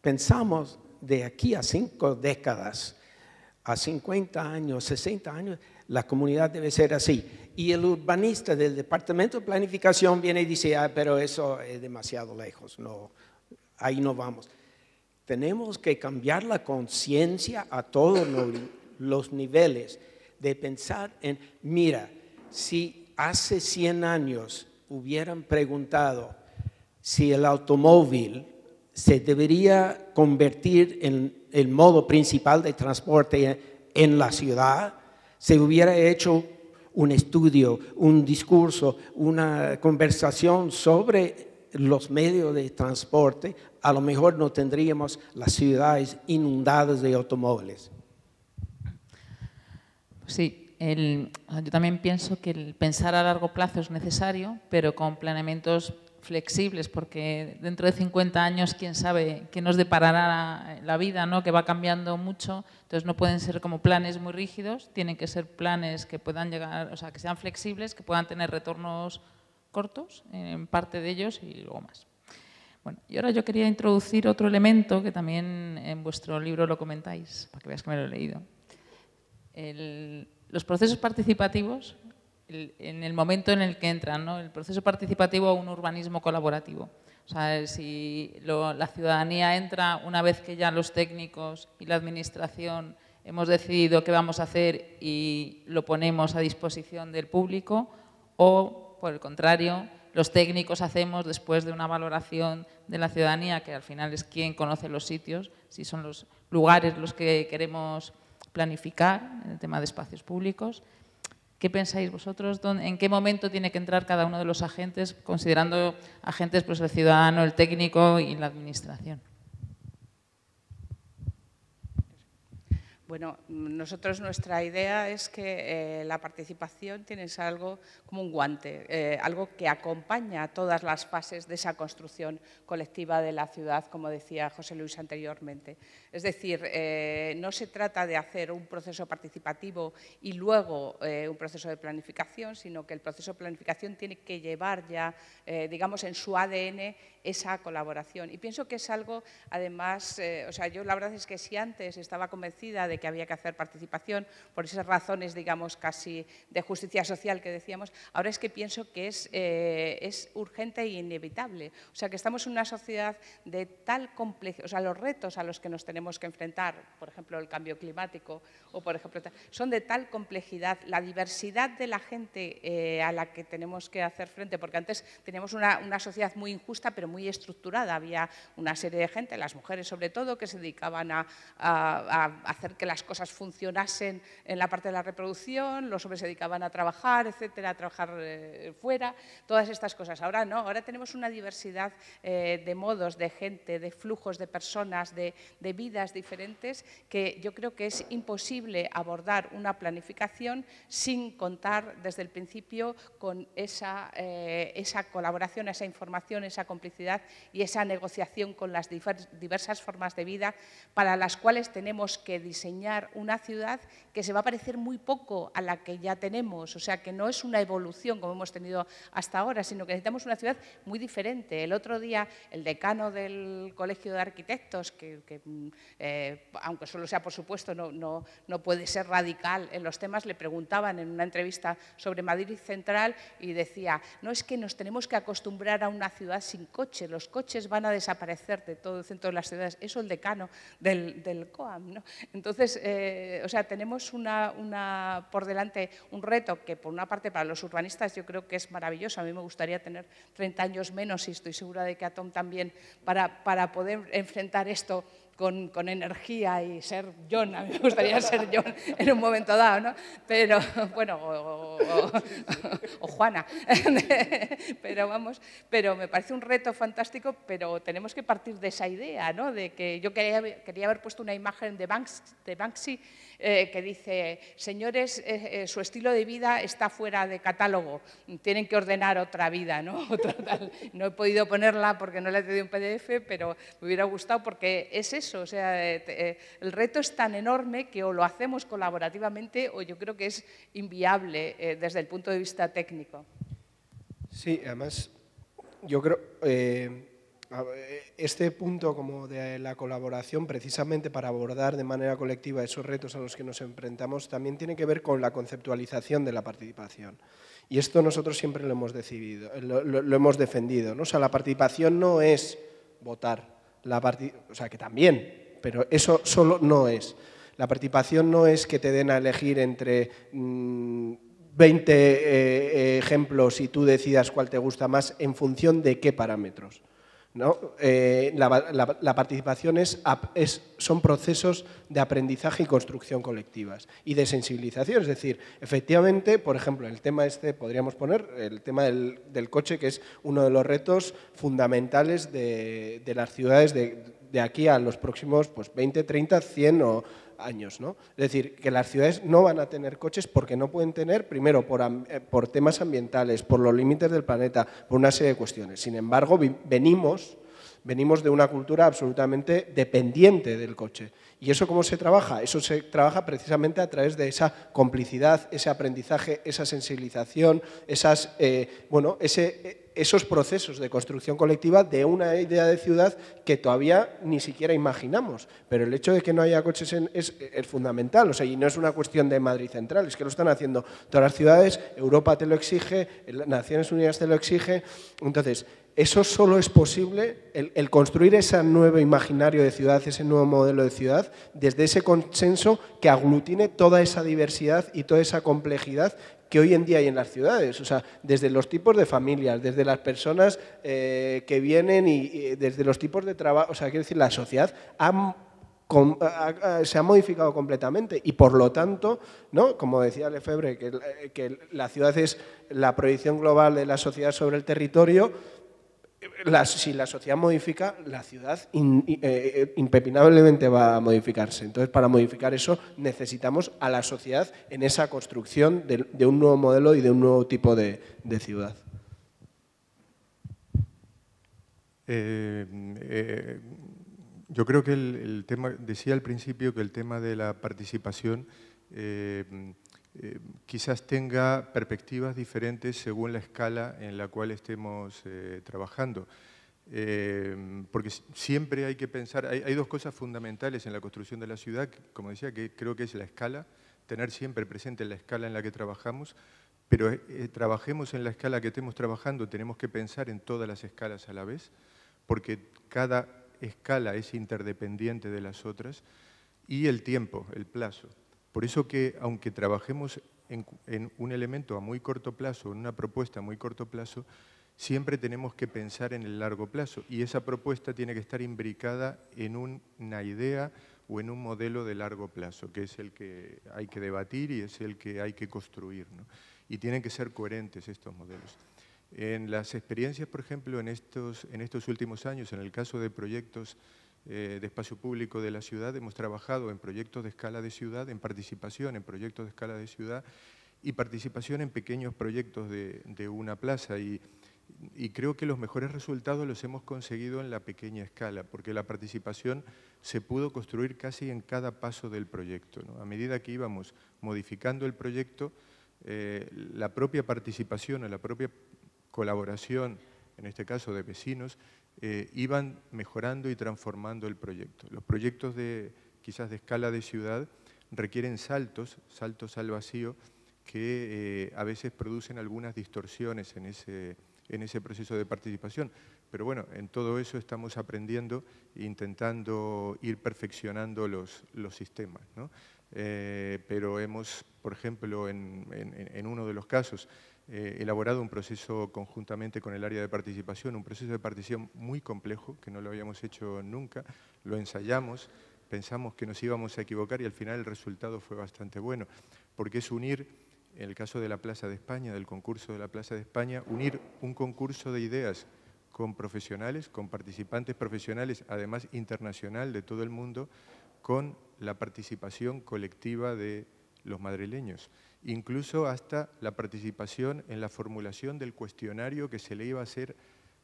pensamos de aquí a cinco décadas, a 50 años, 60 años, la comunidad debe ser así. Y el urbanista del Departamento de Planificación viene y dice, ah, pero eso es demasiado lejos, no, ahí no vamos. Tenemos que cambiar la conciencia a todos los niveles de pensar en, mira, si hace 100 años hubieran preguntado, si el automóvil se debería convertir en el modo principal de transporte en la ciudad, se hubiera hecho un estudio, un discurso, una conversación sobre los medios de transporte, a lo mejor no tendríamos las ciudades inundadas de automóviles. Sí, yo también pienso que pensar a largo plazo es necesario, pero con planeamientos flexibles, porque dentro de 50 años, quién sabe qué nos deparará la vida, ¿no? que va cambiando mucho, entonces no pueden ser como planes muy rígidos, tienen que ser planes que puedan llegar, o sea, que sean flexibles, que puedan tener retornos cortos en parte de ellos y luego más. Bueno, y ahora yo quería introducir otro elemento que también en vuestro libro lo comentáis, para que veas que me lo he leído. los procesos participativos en el momento en el que entran, ¿no? el proceso participativo a un urbanismo colaborativo. O sea, si la ciudadanía entra una vez que ya los técnicos y la administración hemos decidido qué vamos a hacer y lo ponemos a disposición del público, o por el contrario, los técnicos hacemos después de una valoración de la ciudadanía, que al final es quien conoce los sitios, si son los lugares los que queremos planificar en el tema de espacios públicos, ¿Qué pensáis vosotros? ¿En qué momento tiene que entrar cada uno de los agentes, considerando agentes pues, el ciudadano, el técnico y la administración? Bueno, nosotros nuestra idea es que eh, la participación tiene algo como un guante, eh, algo que acompaña a todas las fases de esa construcción colectiva de la ciudad, como decía José Luis anteriormente. Es decir, eh, no se trata de hacer un proceso participativo y luego un proceso de planificación, sino que el proceso de planificación tiene que llevar ya, digamos, en su ADN esa colaboración. Y pienso que es algo, además, o sea, yo la verdad es que si antes estaba convencida de que había que hacer participación por esas razones, digamos, casi de justicia social que decíamos, ahora es que pienso que es, eh, es urgente e inevitable. O sea, que estamos en una sociedad de tal complejidad, o sea, los retos a los que nos tenemos que enfrentar, por ejemplo, el cambio climático, o por ejemplo, son de tal complejidad, la diversidad de la gente eh, a la que tenemos que hacer frente, porque antes teníamos una, una sociedad muy injusta, pero muy estructurada. Había una serie de gente, las mujeres sobre todo, que se dedicaban a, a, a hacer que las cosas funcionasen en la parte de la reproducción, los hombres se dedicaban a trabajar, etcétera, a trabajar eh, fuera, todas estas cosas. Ahora no, ahora tenemos una diversidad eh, de modos, de gente, de flujos, de personas, de, vidas diferentes, que yo creo que es imposible abordar una planificación sin contar desde el principio con esa, eh, esa colaboración, esa información, esa complicidad y esa negociación con las diversas formas de vida para las cuales tenemos que diseñar una ciudad que se va a parecer muy poco a la que ya tenemos, o sea, que no es una evolución como hemos tenido hasta ahora, sino que necesitamos una ciudad muy diferente. El otro día, el decano del Colegio de Arquitectos, que, eh, aunque solo sea por supuesto, no, no, no puede ser radical en los temas, le preguntaban en una entrevista sobre Madrid Central y decía, no es que nos tenemos que acostumbrar a una ciudad sin coche, los coches van a desaparecer de todo el centro de las ciudades, eso el decano del, COAM. ¿no? Entonces, eh, o sea, tenemos una, por delante un reto que, por una parte, para los urbanistas yo creo que es maravilloso. A mí me gustaría tener 30 años menos y estoy segura de que a Tom también, para poder enfrentar esto con, con, energía y ser John, a mí me gustaría ser John en un momento dado, ¿no? Pero, bueno, o, Juana, pero vamos, pero me parece un reto fantástico, pero tenemos que partir de esa idea, ¿no? De que yo quería, quería haber puesto una imagen de, Banks, de Banksy eh, que dice, señores, eh, eh, su estilo de vida está fuera de catálogo, tienen que ordenar otra vida, ¿no? No he podido ponerla porque no le he tenido un PDF, pero me hubiera gustado porque es eso, o sea, el reto es tan enorme que o lo hacemos colaborativamente o yo creo que es inviable desde el punto de vista técnico. Sí, además, yo creo este punto como de la colaboración, precisamente para abordar de manera colectiva esos retos a los que nos enfrentamos, también tiene que ver con la conceptualización de la participación. Y esto nosotros siempre lo hemos, decidido, lo, hemos defendido. O sea, la participación no es votar, la o sea, que también, pero eso solo no es. La participación no es que te den a elegir entre 20 mm, eh, eh, ejemplos y tú decidas cuál te gusta más en función de qué parámetros. Eh, la, participación es, son procesos de aprendizaje y construcción colectivas y de sensibilización. Es decir, efectivamente, por ejemplo, el tema este podríamos poner el tema del, coche, que es uno de los retos fundamentales de, las ciudades de, de, aquí a los próximos pues, 20, 30, 100 o años. ¿no? Es decir, que las ciudades no van a tener coches porque no pueden tener, primero, por, eh, por temas ambientales, por los límites del planeta, por una serie de cuestiones. Sin embargo, venimos, venimos de una cultura absolutamente dependiente del coche. ¿Y eso cómo se trabaja? Eso se trabaja precisamente a través de esa complicidad, ese aprendizaje, esa sensibilización, esas, eh, bueno, ese esos procesos de construcción colectiva de una idea de ciudad que todavía ni siquiera imaginamos. Pero el hecho de que no haya coches es, fundamental, o sea, y no es una cuestión de Madrid Central, es que lo están haciendo todas las ciudades, Europa te lo exige, Naciones Unidas te lo exige. Entonces, eso solo es posible, el, construir ese nuevo imaginario de ciudad, ese nuevo modelo de ciudad, desde ese consenso que aglutine toda esa diversidad y toda esa complejidad que hoy en día hay en las ciudades, o sea, desde los tipos de familias, desde las personas eh, que vienen y, desde los tipos de trabajo, o sea, quiero decir, la sociedad se ha modificado completamente y por lo tanto, ¿no? como decía Lefebvre, que, que la ciudad es la proyección global de la sociedad sobre el territorio, si la sociedad modifica, la ciudad eh, eh, impepinablemente va a modificarse. Entonces, para modificar eso, necesitamos a la sociedad en esa construcción de, un nuevo modelo y de un nuevo tipo de, ciudad. Eh, yo creo que el, tema, decía al principio que el tema de la participación eh, quizás tenga perspectivas diferentes según la escala en la cual estemos eh, trabajando. Eh, porque siempre hay que pensar, hay, dos cosas fundamentales en la construcción de la ciudad, como decía, que creo que es la escala, tener siempre presente la escala en la que trabajamos, pero trabajemos en la escala que estemos trabajando, tenemos que pensar en todas las escalas a la vez, porque cada escala es interdependiente de las otras, y el tiempo, el plazo. Por eso que, aunque trabajemos en, un elemento a muy corto plazo, en una propuesta a muy corto plazo, siempre tenemos que pensar en el largo plazo y esa propuesta tiene que estar imbricada en una idea o en un modelo de largo plazo, que es el que hay que debatir y es el que hay que construir. Y tienen que ser coherentes estos modelos. En las experiencias, por ejemplo, en estos últimos años, en el caso de proyectos eh, de espacio público de la ciudad, hemos trabajado en proyectos de escala de ciudad, en participación en proyectos de escala de ciudad y participación en pequeños proyectos de, una plaza. Y, creo que los mejores resultados los hemos conseguido en la pequeña escala, porque la participación se pudo construir casi en cada paso del proyecto. A medida que íbamos modificando el proyecto, eh, la propia participación, la propia colaboración, en este caso de vecinos, eh, iban mejorando y transformando el proyecto. Los proyectos de, quizás de escala de ciudad requieren saltos, saltos al vacío, que eh, a veces producen algunas distorsiones en ese, en ese proceso de participación. Pero bueno, en todo eso estamos aprendiendo e intentando ir perfeccionando los, los sistemas. Eh, pero hemos, por ejemplo, en, en uno de los casos, eh, elaborado un proceso conjuntamente con el área de participación, un proceso de participación muy complejo, que no lo habíamos hecho nunca, lo ensayamos, pensamos que nos íbamos a equivocar y al final el resultado fue bastante bueno, porque es unir, en el caso de la Plaza de España, del concurso de la Plaza de España, unir un concurso de ideas con profesionales, con participantes profesionales, además internacional de todo el mundo, con la participación colectiva de los madrileños incluso hasta la participación en la formulación del cuestionario que se le iba a hacer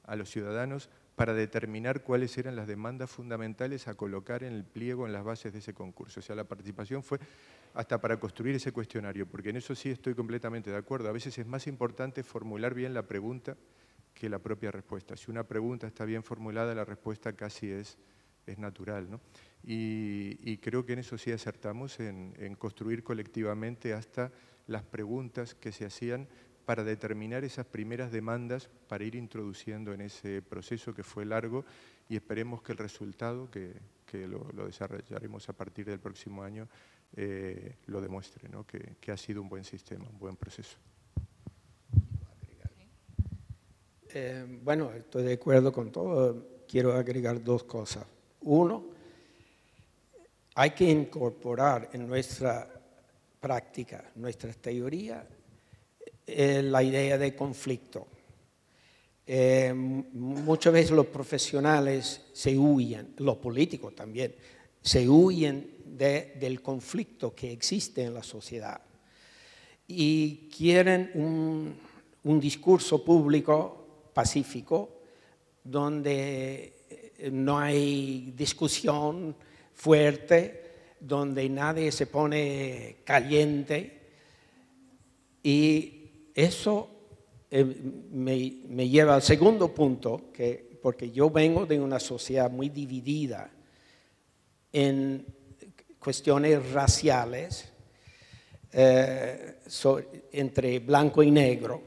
a los ciudadanos para determinar cuáles eran las demandas fundamentales a colocar en el pliego, en las bases de ese concurso. O sea, la participación fue hasta para construir ese cuestionario, porque en eso sí estoy completamente de acuerdo. A veces es más importante formular bien la pregunta que la propia respuesta. Si una pregunta está bien formulada, la respuesta casi es, es natural. Y, creo que en eso sí acertamos, en, en construir colectivamente hasta las preguntas que se hacían para determinar esas primeras demandas para ir introduciendo en ese proceso que fue largo y esperemos que el resultado, que, lo, desarrollaremos a partir del próximo año, eh, lo demuestre, que, ha sido un buen sistema, un buen proceso. Eh, bueno, estoy de acuerdo con todo. Quiero agregar dos cosas. Uno, hay que incorporar en nuestra práctica, nuestra teoría, es la idea de conflicto. Eh, muchas veces los profesionales se huyen, los políticos también, se huyen del conflicto que existe en la sociedad y quieren un, un discurso público pacífico donde no hay discusión fuerte, donde nadie se pone caliente y eso eh, me, lleva al segundo punto, que, porque yo vengo de una sociedad muy dividida en cuestiones raciales, eh, entre blanco y negro,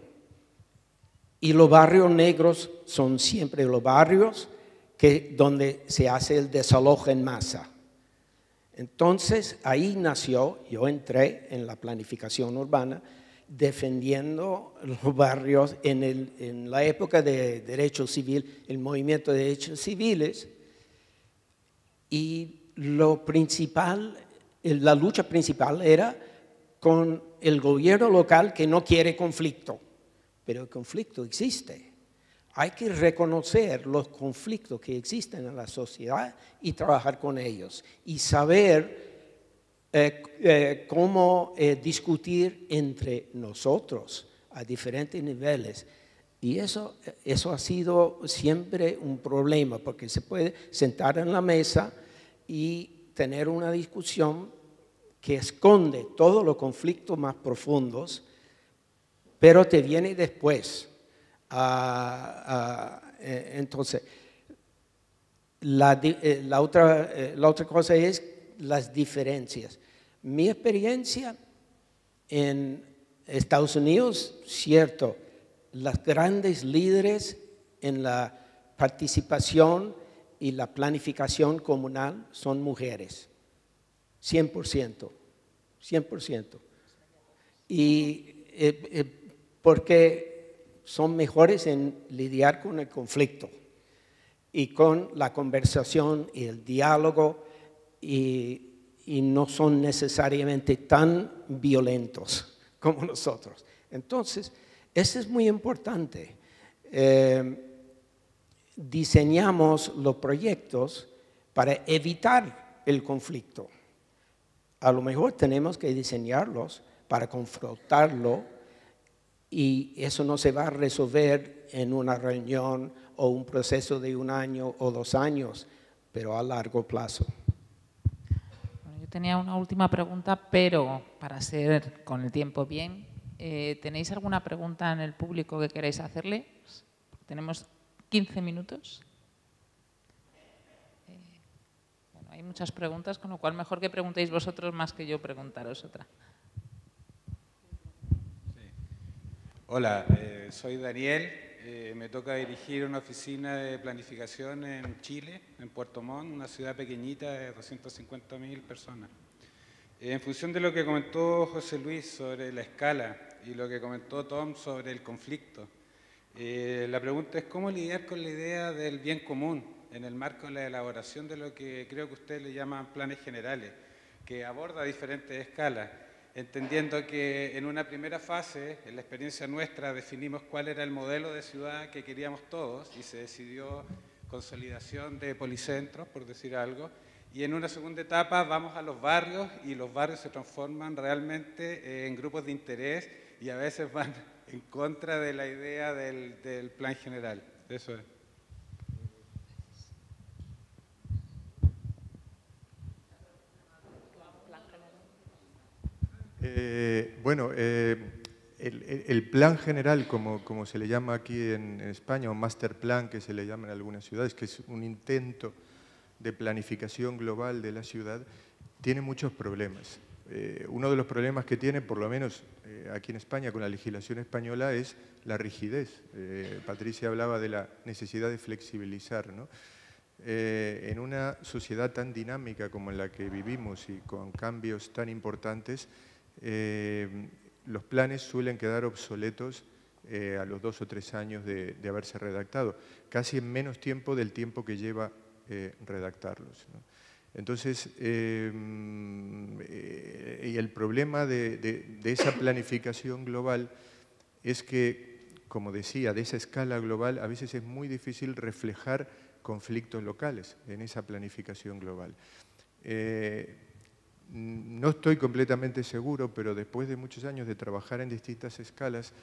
y los barrios negros son siempre los barrios que, donde se hace el desalojo en masa. Entonces ahí nació, yo entré en la planificación urbana defendiendo los barrios en, la época de derecho civil, el movimiento de derechos civiles, y lo principal, la lucha principal era con el gobierno local que no quiere conflicto, pero el conflicto existe. Hay que reconocer los conflictos que existen en la sociedad y trabajar con ellos y saber eh, eh, cómo eh, discutir entre nosotros a diferentes niveles. Y eso, eso ha sido siempre un problema, porque se puede sentar en la mesa y tener una discusión que esconde todos los conflictos más profundos, pero te viene después. Entonces, la, la, otra, la otra cosa es las diferencias. Mi experiencia en Estados Unidos, cierto, las grandes líderes en la participación y la planificación comunal son mujeres, 100%, 100%. Y eh, eh, porque son mejores en lidiar con el conflicto y con la conversación y el diálogo y, no son necesariamente tan violentos como nosotros. Entonces, eso es muy importante. Eh, diseñamos los proyectos para evitar el conflicto. A lo mejor tenemos que diseñarlos para confrontarlo y eso no se va a resolver en una reunión o un proceso de un año o dos años, pero a largo plazo. yo tenía una última pregunta, pero para ser con el tiempo bien, eh, ¿tenéis alguna pregunta en el público que queráis hacerle? Tenemos 15 minutos. Eh, bueno, hay muchas preguntas, con lo cual mejor que preguntéis vosotros más que yo preguntaros otra. Hola, eh, soy Daniel. Eh, me toca dirigir una oficina de planificación en Chile, en Puerto Montt, una ciudad pequeñita de 250.000 personas. en función de lo que comentó José Luis sobre la escala y lo que comentó Tom sobre el conflicto, eh, la pregunta es cómo lidiar con la idea del bien común en el marco de la elaboración de lo que creo que ustedes le llaman planes generales, que aborda diferentes escalas, entendiendo que en una primera fase, en la experiencia nuestra, definimos cuál era el modelo de ciudad que queríamos todos y se decidió consolidación de policentros, por decir algo, y en una segunda etapa vamos a los barrios y los barrios se transforman realmente en grupos de interés y a veces van en contra de la idea del, del plan general. Eso es. Eh, bueno, eh, el, plan general, como, se le llama aquí en, España, o master plan que se le llama en algunas ciudades, que es un intento de planificación global de la ciudad, tiene muchos problemas. Eh, uno de los problemas que tiene, por lo menos aquí en España con la legislación española, es la rigidez. Patricia hablaba de la necesidad de flexibilizar. en una sociedad tan dinámica como en la que vivimos y con cambios tan importantes, los planes suelen quedar obsoletos a los dos o tres años de, haberse redactado, casi en menos tiempo del tiempo que lleva redactarlos. Entonces, em, eh, y el problema de, esa planificación global es que, como decía, de esa escala global a veces es muy difícil reflejar conflictos locales en esa planificación global. Eh, no estoy completamente seguro, pero después de muchos años de trabajar en distintas escalas,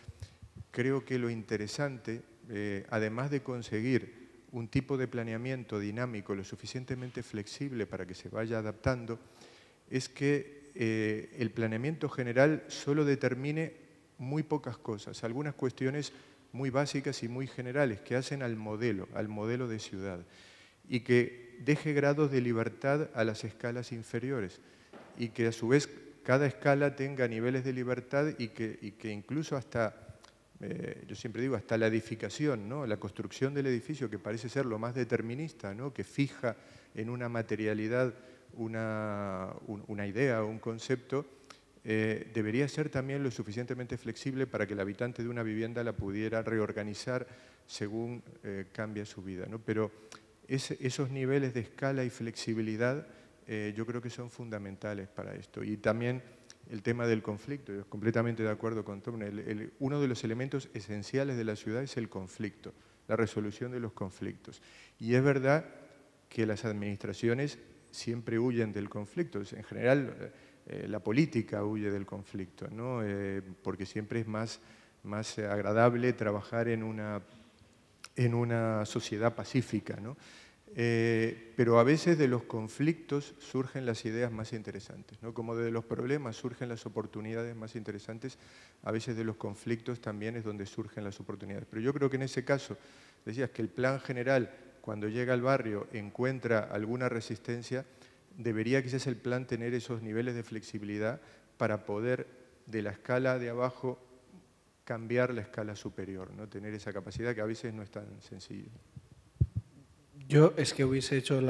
creo que lo interesante, eh, además de conseguir un tipo de planeamiento dinámico lo suficientemente flexible para que se vaya adaptando, es que eh, el planeamiento general solo determine muy pocas cosas, algunas cuestiones muy básicas y muy generales que hacen al modelo, al modelo de ciudad, y que deje grados de libertad a las escalas inferiores, y que a su vez cada escala tenga niveles de libertad y que, y que incluso hasta eh, yo siempre digo, hasta la edificación, ¿no? la construcción del edificio, que parece ser lo más determinista, ¿no? que fija en una materialidad una, una idea o un concepto, eh, debería ser también lo suficientemente flexible para que el habitante de una vivienda la pudiera reorganizar según eh, cambia su vida. ¿no? Pero esos niveles de escala y flexibilidad yo creo que son fundamentales para esto. Y también el tema del conflicto. Yo completamente de acuerdo con Tom. uno de los elementos esenciales de la ciudad es el conflicto. la resolución de los conflictos. Y es verdad que las administraciones siempre huyen del conflicto. En general, eh, la política huye del conflicto, ¿no? Eh, porque siempre es más, más agradable trabajar en una, en una sociedad pacífica. ¿no? Eh, pero a veces de los conflictos surgen las ideas más interesantes, ¿no? como de los problemas surgen las oportunidades más interesantes, a veces de los conflictos también es donde surgen las oportunidades. Pero yo creo que en ese caso, decías que el plan general, cuando llega al barrio, encuentra alguna resistencia, debería quizás el plan tener esos niveles de flexibilidad para poder de la escala de abajo cambiar la escala superior, ¿no? tener esa capacidad que a veces no es tan sencillo. Yo es que hubiese hecho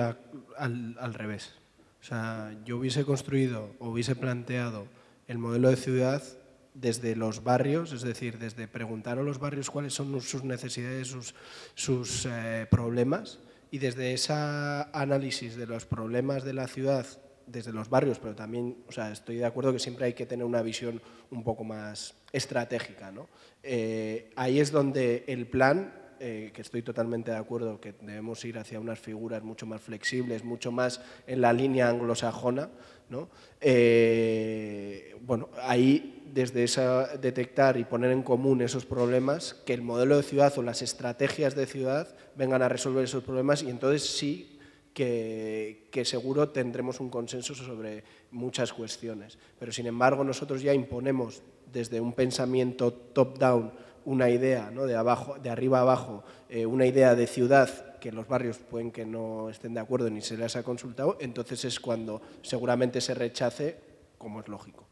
al, revés. O sea, yo hubiese construido o hubiese planteado el modelo de ciudad desde los barrios, es decir, desde preguntar a los barrios cuáles son sus necesidades, sus, sus eh, problemas, y desde ese análisis de los problemas de la ciudad, desde los barrios, pero también, o sea, estoy de acuerdo que siempre hay que tener una visión un poco más estratégica. ¿no? Eh, ahí es donde el plan eh, que estoy totalmente de acuerdo que debemos ir hacia unas figuras mucho más flexibles, mucho más en la línea anglosajona. ¿no? Eh, bueno, ahí desde esa detectar y poner en común esos problemas, que el modelo de ciudad o las estrategias de ciudad vengan a resolver esos problemas y entonces sí que, que, seguro tendremos un consenso sobre muchas cuestiones. Pero sin embargo nosotros ya imponemos desde un pensamiento top-down una idea ¿no? de, abajo, de arriba abajo, eh, una idea de ciudad que los barrios pueden que no estén de acuerdo ni se les ha consultado, entonces es cuando seguramente se rechace, como es lógico.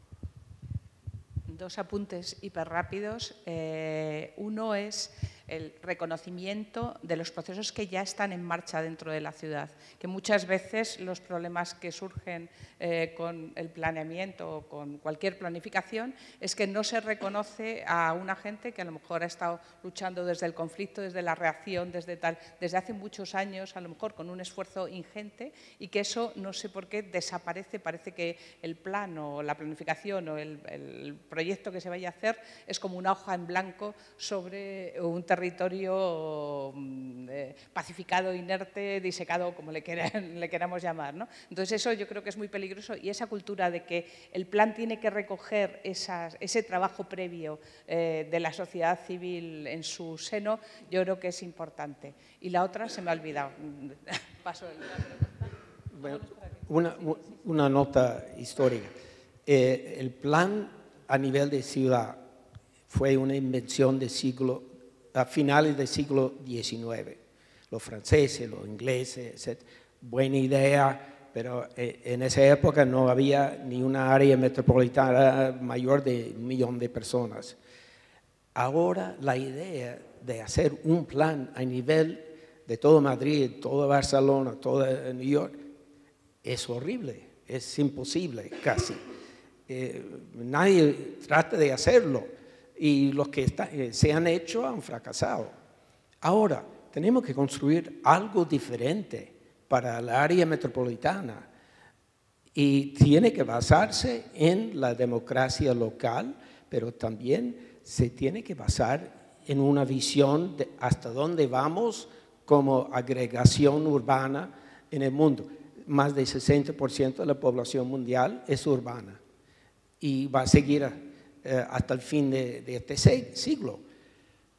Dos apuntes hiperrápidos. Eh, uno es el reconocimiento de los procesos que ya están en marcha dentro de la ciudad, que muchas veces los problemas que surgen eh, con el planeamiento o con cualquier planificación es que no se reconoce a una gente que a lo mejor ha estado luchando desde el conflicto, desde la reacción, desde tal, desde hace muchos años, a lo mejor con un esfuerzo ingente y que eso no sé por qué desaparece, parece que el plan o la planificación o el, proyecto que se vaya a hacer es como una hoja en blanco sobre un terreno territorio mm, eh, pacificado, inerte, disecado, como le, queramos llamar. ¿no? Entonces eso yo creo que es muy peligroso y esa cultura de que el plan tiene que recoger ese trabajo previo eh, de la sociedad civil en su seno, yo creo que es importante. Y la otra se me ha olvidado. Paso una, una, nota histórica. Eh, el plan a nivel de ciudad fue una invención del siglo a finales del siglo XIX. Los franceses, los ingleses, etc. Buena idea, pero eh, en esa época no había ni una área metropolitana mayor de un millón de personas. Ahora la idea de hacer un plan a nivel de todo Madrid, todo Barcelona, todo New York, es horrible, es imposible casi. Eh, nadie trata de hacerlo y los que eh, se han hecho han fracasado. Ahora, tenemos que construir algo diferente para el área metropolitana y tiene que basarse en la democracia local, pero también se tiene que basar en una visión de hasta dónde vamos como agregación urbana en el mundo. Más del 60% de la población mundial es urbana y va a seguir eh, hasta el fin de, este siglo.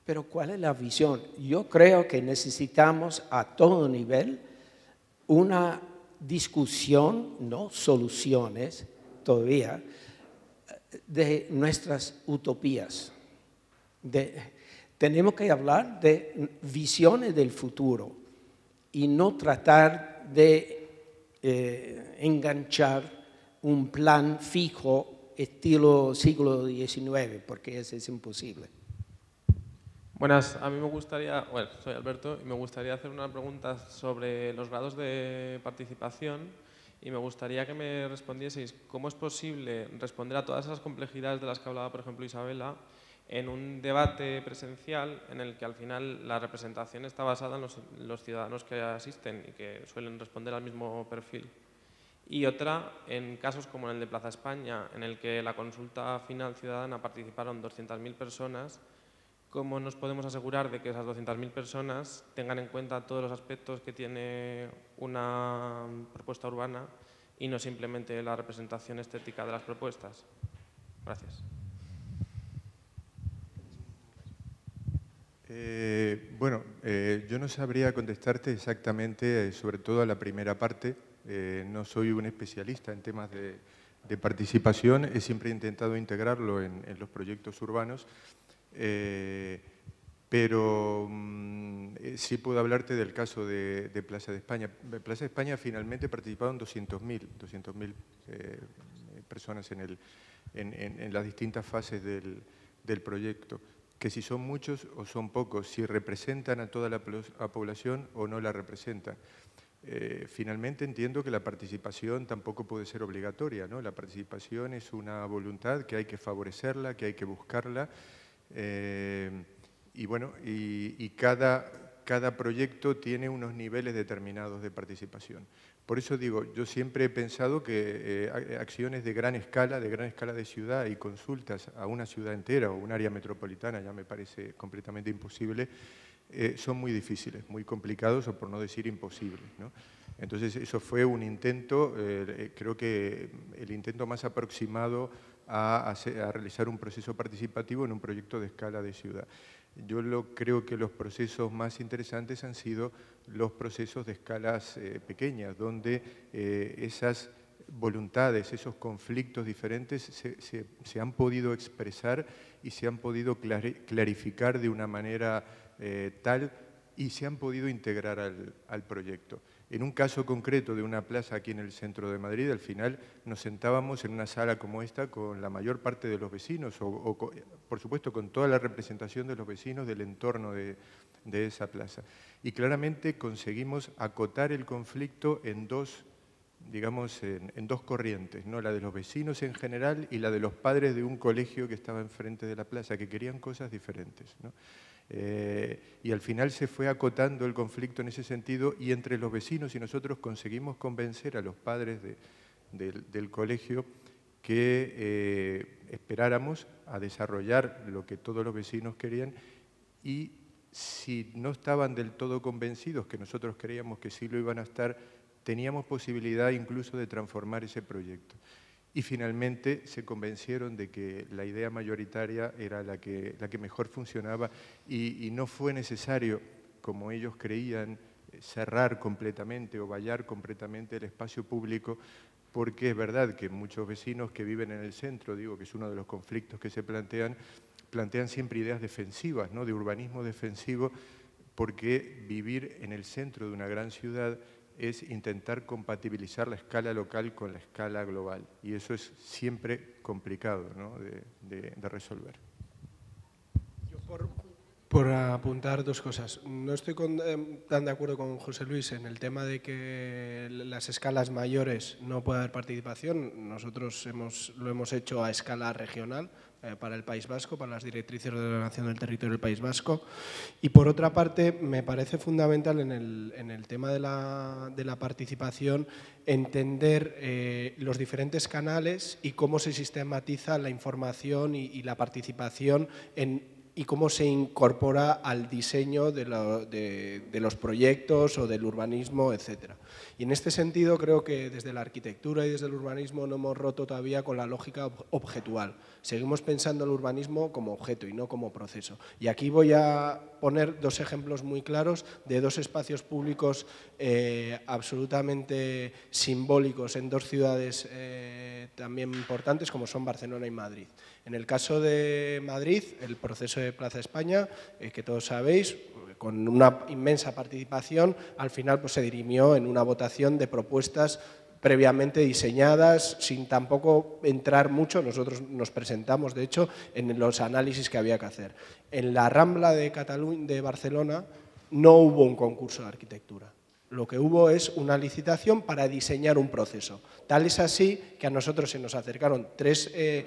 Pero ¿cuál es la visión? Yo creo que necesitamos a todo nivel una discusión, no soluciones todavía, de nuestras utopías. tenemos que hablar de visiones del futuro y no tratar de eh, enganchar un plan fijo estilo siglo XIX, porque ese es imposible. Buenas, a mí me gustaría, bueno, soy Alberto y me gustaría hacer una pregunta sobre los grados de participación y me gustaría que me respondieseis cómo es posible responder a todas esas complejidades de las que hablaba, por ejemplo, Isabela, en un debate presencial en el que al final la representación está basada en los, los ciudadanos que asisten y que suelen responder al mismo perfil y otra en casos como el de Plaza España, en el que la consulta final ciudadana participaron 200.000 personas, ¿cómo nos podemos asegurar de que esas 200.000 personas tengan en cuenta todos los aspectos que tiene una propuesta urbana y no simplemente la representación estética de las propuestas? Gracias. Eh, bueno, eh, yo no sabría contestarte exactamente, eh, sobre todo a la primera parte. No soy un especialista en temas de, participación, he siempre intentado integrarlo en, los proyectos urbanos, pero mm, sí puedo hablarte del caso de, Plaza de España. Plaza de España finalmente participaron 200.000 200 personas en, las distintas fases del proyecto que si son muchos o son pocos, si representan a toda la, población o no la representan. Eh, finalmente entiendo que la participación tampoco puede ser obligatoria, ¿no? La participación es una voluntad que hay que favorecerla, que hay que buscarla, eh, y bueno, y, cada, cada proyecto tiene unos niveles determinados de participación. Por eso digo, yo siempre he pensado que eh, acciones de gran escala, de gran escala de ciudad y consultas a una ciudad entera o un área metropolitana, ya me parece completamente imposible, eh, son muy difíciles, muy complicados o por no decir imposibles. Entonces eso fue un intento, eh, creo que el intento más aproximado a, realizar un proceso participativo en un proyecto de escala de ciudad. Yo lo, creo que los procesos más interesantes han sido los procesos de escalas eh, pequeñas, donde eh, esas voluntades, esos conflictos diferentes se, han podido expresar y se han podido clarificar de una manera eh, tal y se han podido integrar al proyecto. En un caso concreto de una plaza aquí en el centro de Madrid, al final nos sentábamos en una sala como esta con la mayor parte de los vecinos, o, por supuesto con toda la representación de los vecinos del entorno de, esa plaza. Y claramente conseguimos acotar el conflicto en dos digamos, en, dos corrientes, ¿no? la de los vecinos en general y la de los padres de un colegio que estaba enfrente de la plaza, que querían cosas diferentes. ¿no? Eh, y al final se fue acotando el conflicto en ese sentido y entre los vecinos y nosotros conseguimos convencer a los padres del colegio que eh, esperáramos a desarrollar lo que todos los vecinos querían y si no estaban del todo convencidos, que nosotros creíamos que sí lo iban a estar, teníamos posibilidad incluso de transformar ese proyecto y finalmente se convencieron de que la idea mayoritaria era la que, la que mejor funcionaba y, no fue necesario, como ellos creían, cerrar completamente o vallar completamente el espacio público, porque es verdad que muchos vecinos que viven en el centro, digo que es uno de los conflictos que se plantean, plantean siempre ideas defensivas, ¿no? de urbanismo defensivo, porque vivir en el centro de una gran ciudad es intentar compatibilizar la escala local con la escala global. Y eso es siempre complicado de, resolver. por, apuntar dos cosas. No estoy eh, tan de acuerdo con José Luis en el tema de que las escalas mayores no puede haber participación. Nosotros hemos, lo hemos hecho a escala regional, para el País Vasco, para las directrices de ordenación del territorio del País Vasco. Y por otra parte, me parece fundamental en el, tema de la, participación entender eh, los diferentes canales y cómo se sistematiza la información y la participación en y cómo se incorpora al diseño de, los proyectos o del urbanismo, etc. Y en este sentido creo que desde la arquitectura y desde el urbanismo no hemos roto todavía con la lógica objetual. Seguimos pensando el urbanismo como objeto y no como proceso. Y aquí voy a poner dos ejemplos muy claros de dos espacios públicos eh, absolutamente simbólicos en dos ciudades eh, también importantes como son Barcelona y Madrid. En el caso de Madrid, el proceso de Plaza España, eh, que todos sabéis, con una inmensa participación, al final pues, se dirimió en una votación de propuestas previamente diseñadas, sin tampoco entrar mucho, nosotros nos presentamos, de hecho, en los análisis que había que hacer. En la Rambla de, Cataluña, de Barcelona no hubo un concurso de arquitectura lo que hubo es una licitación para diseñar un proceso. Tal es así que a nosotros se nos acercaron tres, eh,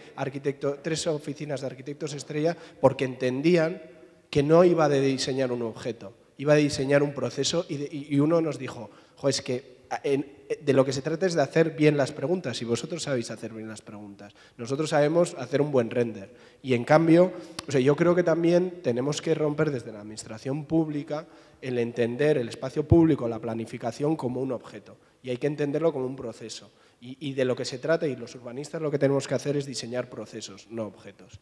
tres oficinas de arquitectos estrella porque entendían que no iba de diseñar un objeto, iba de diseñar un proceso y, uno nos dijo, es que de lo que se trata es de hacer bien las preguntas y vosotros sabéis hacer bien las preguntas. Nosotros sabemos hacer un buen render y en cambio, o sea, yo creo que también tenemos que romper desde la administración pública el entender el espacio público, la planificación como un objeto y hay que entenderlo como un proceso. Y, de lo que se trata, y los urbanistas lo que tenemos que hacer es diseñar procesos, no objetos.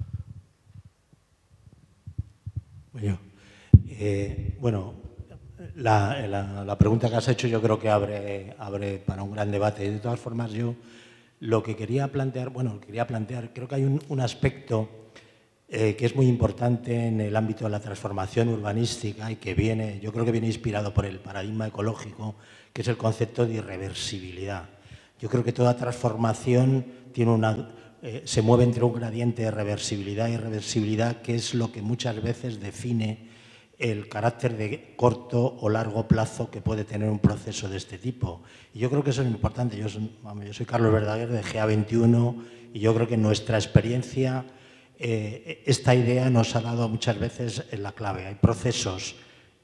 Bueno, eh, bueno la, pregunta que has hecho yo creo que abre, abre para un gran debate. De todas formas, yo lo que quería plantear, bueno, quería plantear, creo que hay un, aspecto eh, que es muy importante en el ámbito de la transformación urbanística y que viene, yo creo que viene inspirado por el paradigma ecológico, que es el concepto de irreversibilidad. Yo creo que toda transformación tiene una, eh, se mueve entre un gradiente de reversibilidad y irreversibilidad, que es lo que muchas veces define el carácter de corto o largo plazo que puede tener un proceso de este tipo. Y yo creo que eso es importante. Yo, soy Carlos Verdaguer de GA21 y yo creo que nuestra experiencia, eh, esta idea nos ha dado muchas veces la clave. Hay procesos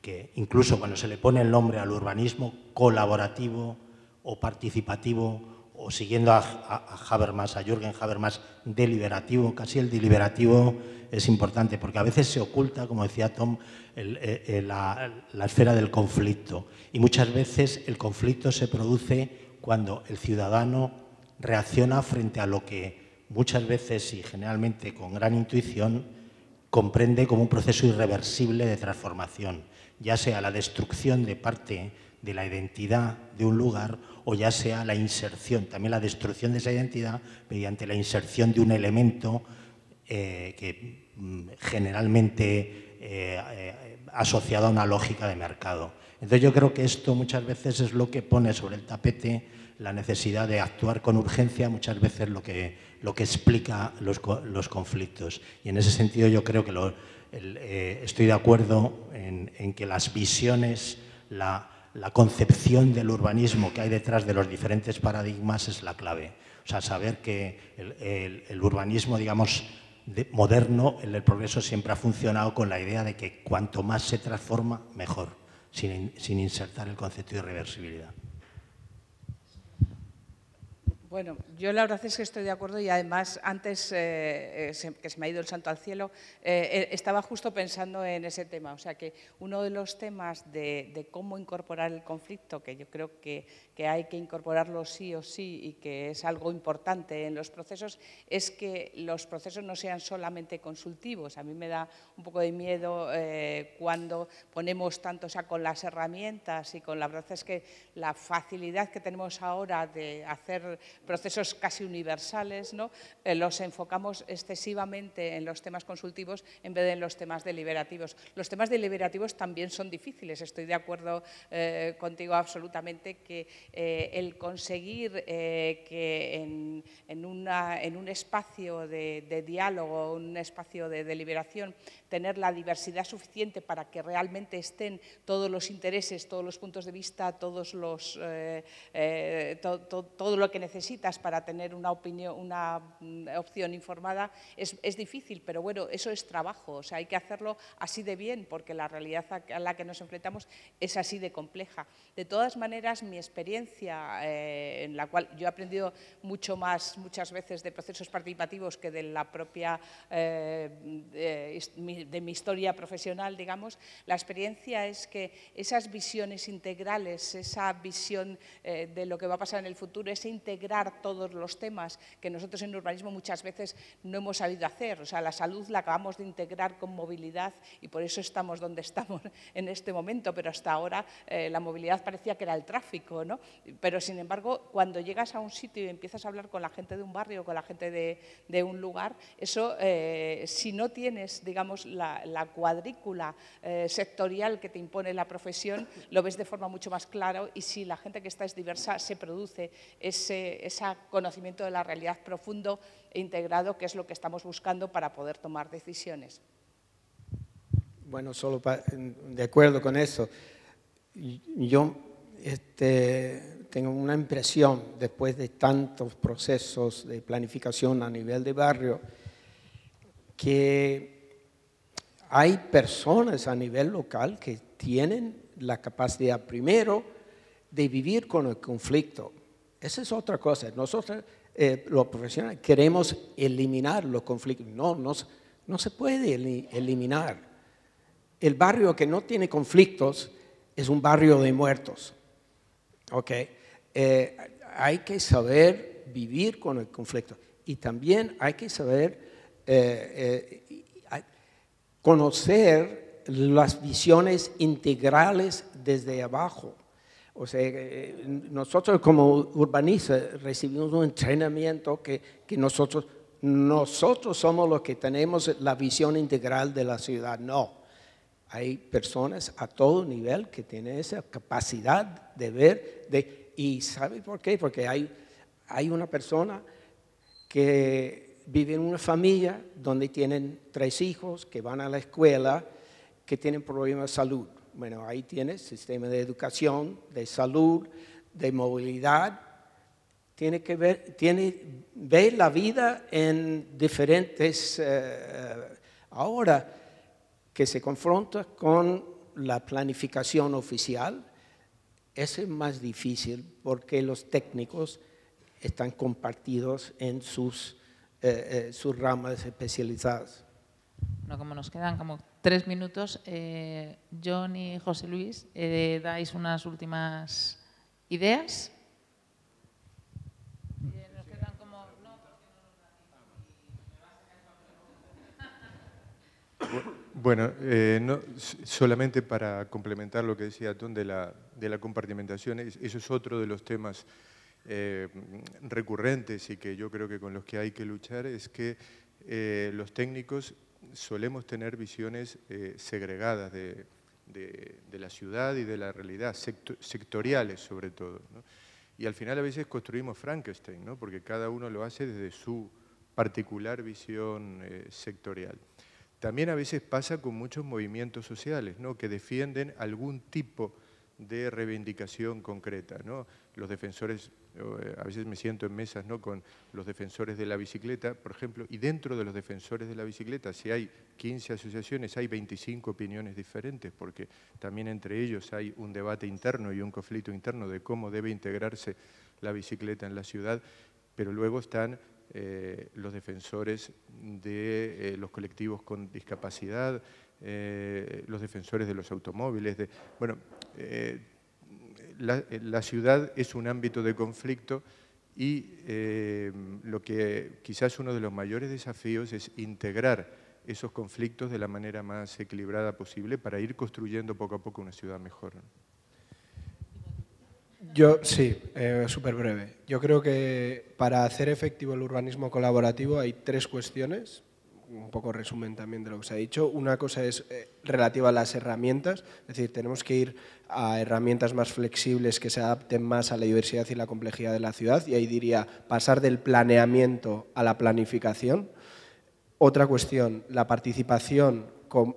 que incluso cuando se le pone el nombre al urbanismo colaborativo o participativo o siguiendo a, Habermas, a Jürgen Habermas, deliberativo, casi el deliberativo es importante, porque a veces se oculta, como decía Tom, eh, eh, la, esfera del conflicto. Y muchas veces el conflicto se produce cuando el ciudadano reacciona frente a lo que muchas veces y generalmente con gran intuición comprende como un proceso irreversible de transformación, ya sea la destrucción de parte de la identidad de un lugar o ya sea la inserción, también la destrucción de esa identidad mediante la inserción de un elemento eh, que mm, generalmente eh, eh, asociado a una lógica de mercado. Entonces yo creo que esto muchas veces es lo que pone sobre el tapete la necesidad de actuar con urgencia, muchas veces lo que, lo que explica los, conflictos. Y en ese sentido yo creo que estoy de acuerdo en, en que las visiones, la, la concepción del urbanismo que hay detrás de los diferentes paradigmas es la clave. O sea, saber que el, urbanismo, digamos, moderno, el progreso siempre ha funcionado con la idea de que cuanto más se transforma, mejor, sin, sin insertar el concepto de irreversibilidad. Bueno, yo la verdad es que estoy de acuerdo y además antes eh, eh, que se me ha ido el santo al cielo, eh, estaba justo pensando en ese tema. O sea que uno de los temas de, cómo incorporar el conflicto, que yo creo que, que, hay que incorporarlo sí o sí y que es algo importante en los procesos, es que los procesos no sean solamente consultivos. A mí me da un poco de miedo cuando ponemos tanto, o sea, con las herramientas y con la verdad es que la facilidad que tenemos ahora de hacer procesos casi universales, ¿no? Eh, los enfocamos excesivamente en los temas consultivos en vez de en los temas deliberativos. Los temas deliberativos también son difíciles, estoy de acuerdo eh, contigo absolutamente que eh, el conseguir que en, un espacio de diálogo, un espacio de deliberación, tener la diversidad suficiente para que realmente estén todos los intereses, todos los puntos de vista, todos los, todo lo que necesita para tener una, opinión, una mm, opción informada es, difícil, pero bueno, eso es trabajo, o sea, hay que hacerlo así de bien, porque la realidad a la que nos enfrentamos es así de compleja. De todas maneras, mi experiencia, eh, en la cual yo he aprendido mucho más muchas veces de procesos participativos que de la propia, de, mi historia profesional, digamos, la experiencia es que esas visiones integrales, esa visión eh, de lo que va a pasar en el futuro, ese integrar todos los temas que nosotros en urbanismo muchas veces no hemos sabido hacer. O sea, la salud la acabamos de integrar con movilidad y por eso estamos donde estamos en este momento, pero hasta ahora eh, la movilidad parecía que era el tráfico, ¿no? Pero sin embargo, cuando llegas a un sitio y empiezas a hablar con la gente de un barrio, con la gente de, un lugar, eso, eh, si no tienes, digamos, la, cuadrícula eh, sectorial que te impone la profesión, lo ves de forma mucho más clara y si la gente que está es diversa, se produce ese ese conocimiento de la realidad profundo e integrado, que es lo que estamos buscando para poder tomar decisiones. Bueno, solo de acuerdo con eso. Yo este, tengo una impresión, después de tantos procesos de planificación a nivel de barrio, que hay personas a nivel local que tienen la capacidad, primero, de vivir con el conflicto. Esa es otra cosa. Nosotros, eh, los profesionales, queremos eliminar los conflictos. No, no, se puede eliminar. El barrio que no tiene conflictos es un barrio de muertos. Eh, hay que saber vivir con el conflicto y también hay que saber eh, conocer las visiones integrales desde abajo. O sea, eh, nosotros como urbanistas recibimos un entrenamiento que, que, nosotros, nosotros somos los que tenemos la visión integral de la ciudad. No, hay personas a todo nivel que tienen esa capacidad de ver, de, y ¿sabe por qué? Porque hay, hay una persona que vive en una familia donde tienen tres hijos que van a la escuela, que tienen problemas de salud bueno, ahí tienes sistema de educación, de salud, de movilidad. Tiene que ver, tiene, ve la vida en diferentes... Eh, ahora que se confronta con la planificación oficial, es más difícil porque los técnicos están compartidos en sus, eh, eh, sus ramas especializadas. No, como nos quedan como tres minutos, eh, John y José Luis, eh, dais unas últimas ideas. Bueno, eh, no, solamente para complementar lo que decía Tom de la, de la compartimentación, eso es otro de los temas recurrentes y que yo creo que con los que hay que luchar, es que los técnicos solemos tener visiones eh, segregadas de, la ciudad y de la realidad, sectoriales sobre todo. Y al final a veces construimos Frankenstein, ¿no? porque cada uno lo hace desde su particular visión eh, sectorial. También a veces pasa con muchos movimientos sociales ¿no? que defienden algún tipo de reivindicación concreta. ¿no? Los defensores eh, a veces me siento en mesas ¿no? con los defensores de la bicicleta, por ejemplo, y dentro de los defensores de la bicicleta, si hay 15 asociaciones, hay 25 opiniones diferentes, porque también entre ellos hay un debate interno y un conflicto interno de cómo debe integrarse la bicicleta en la ciudad, pero luego están eh, los defensores de eh, los colectivos con discapacidad, los defensores de los automóviles, de, bueno, la, ciudad es un ámbito de conflicto y eh, lo que quizás uno de los mayores desafíos es integrar esos conflictos de la manera más equilibrada posible para ir construyendo poco a poco una ciudad mejor. Yo sí, eh, súper breve. Yo creo que para hacer efectivo el urbanismo colaborativo hay tres cuestiones un poco resumen también de lo que se ha dicho. Una cosa es eh, relativa a las herramientas, es decir, tenemos que ir a herramientas más flexibles que se adapten más a la diversidad y la complejidad de la ciudad, y ahí diría pasar del planeamiento a la planificación. Otra cuestión, la participación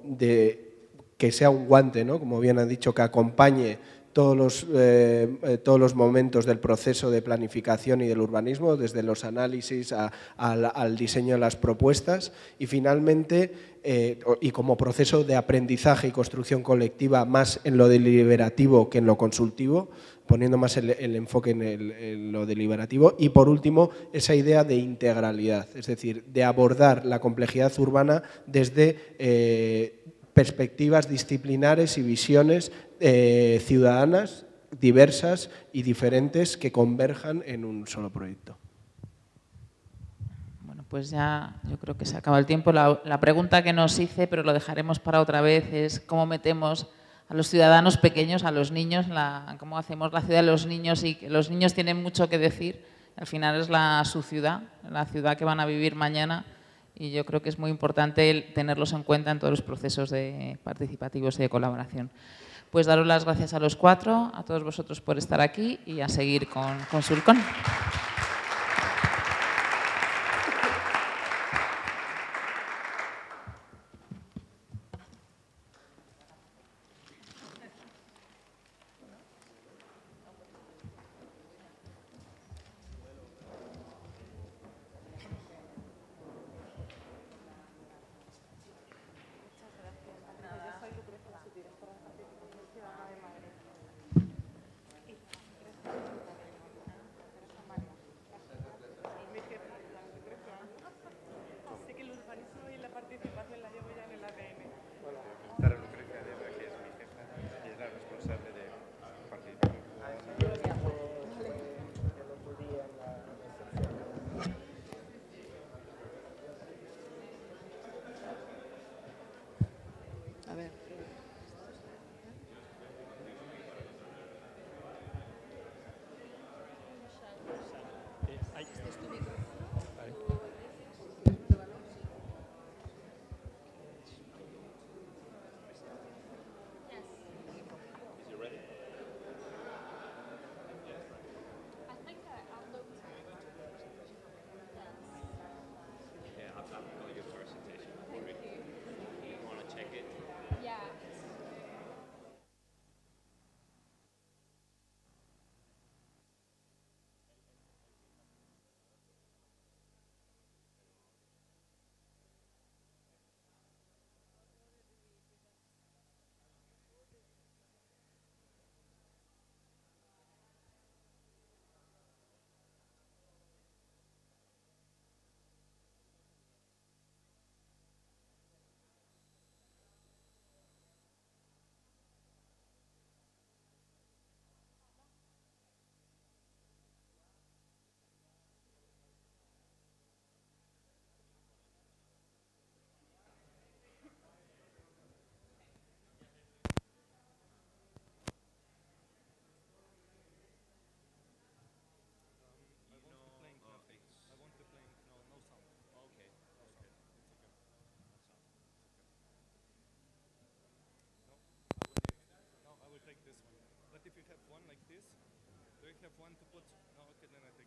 de que sea un guante, ¿no? como bien han dicho, que acompañe todos los, eh, eh, todos los momentos del proceso de planificación y del urbanismo, desde los análisis al, diseño de las propuestas y finalmente, eh, y como proceso de aprendizaje y construcción colectiva más en lo deliberativo que en lo consultivo, poniendo más el, enfoque en, lo deliberativo. Y por último, esa idea de integralidad, es decir, de abordar la complejidad urbana desde perspectivas disciplinares y visiones eh, ciudadanas diversas y diferentes que converjan en un solo proyecto. Bueno, pues ya yo creo que se acaba el tiempo. La, pregunta que nos hice, pero lo dejaremos para otra vez, es cómo metemos a los ciudadanos pequeños, a los niños, cómo hacemos la ciudad de los niños y que los niños tienen mucho que decir. Al final es la, su ciudad, la ciudad que van a vivir mañana y yo creo que es muy importante tenerlos en cuenta en todos los procesos de participativos y de colaboración. Pues daros las gracias a los cuatro, a todos vosotros por estar aquí y a seguir con, con Surcon. Do have one to put? No, okay, then I.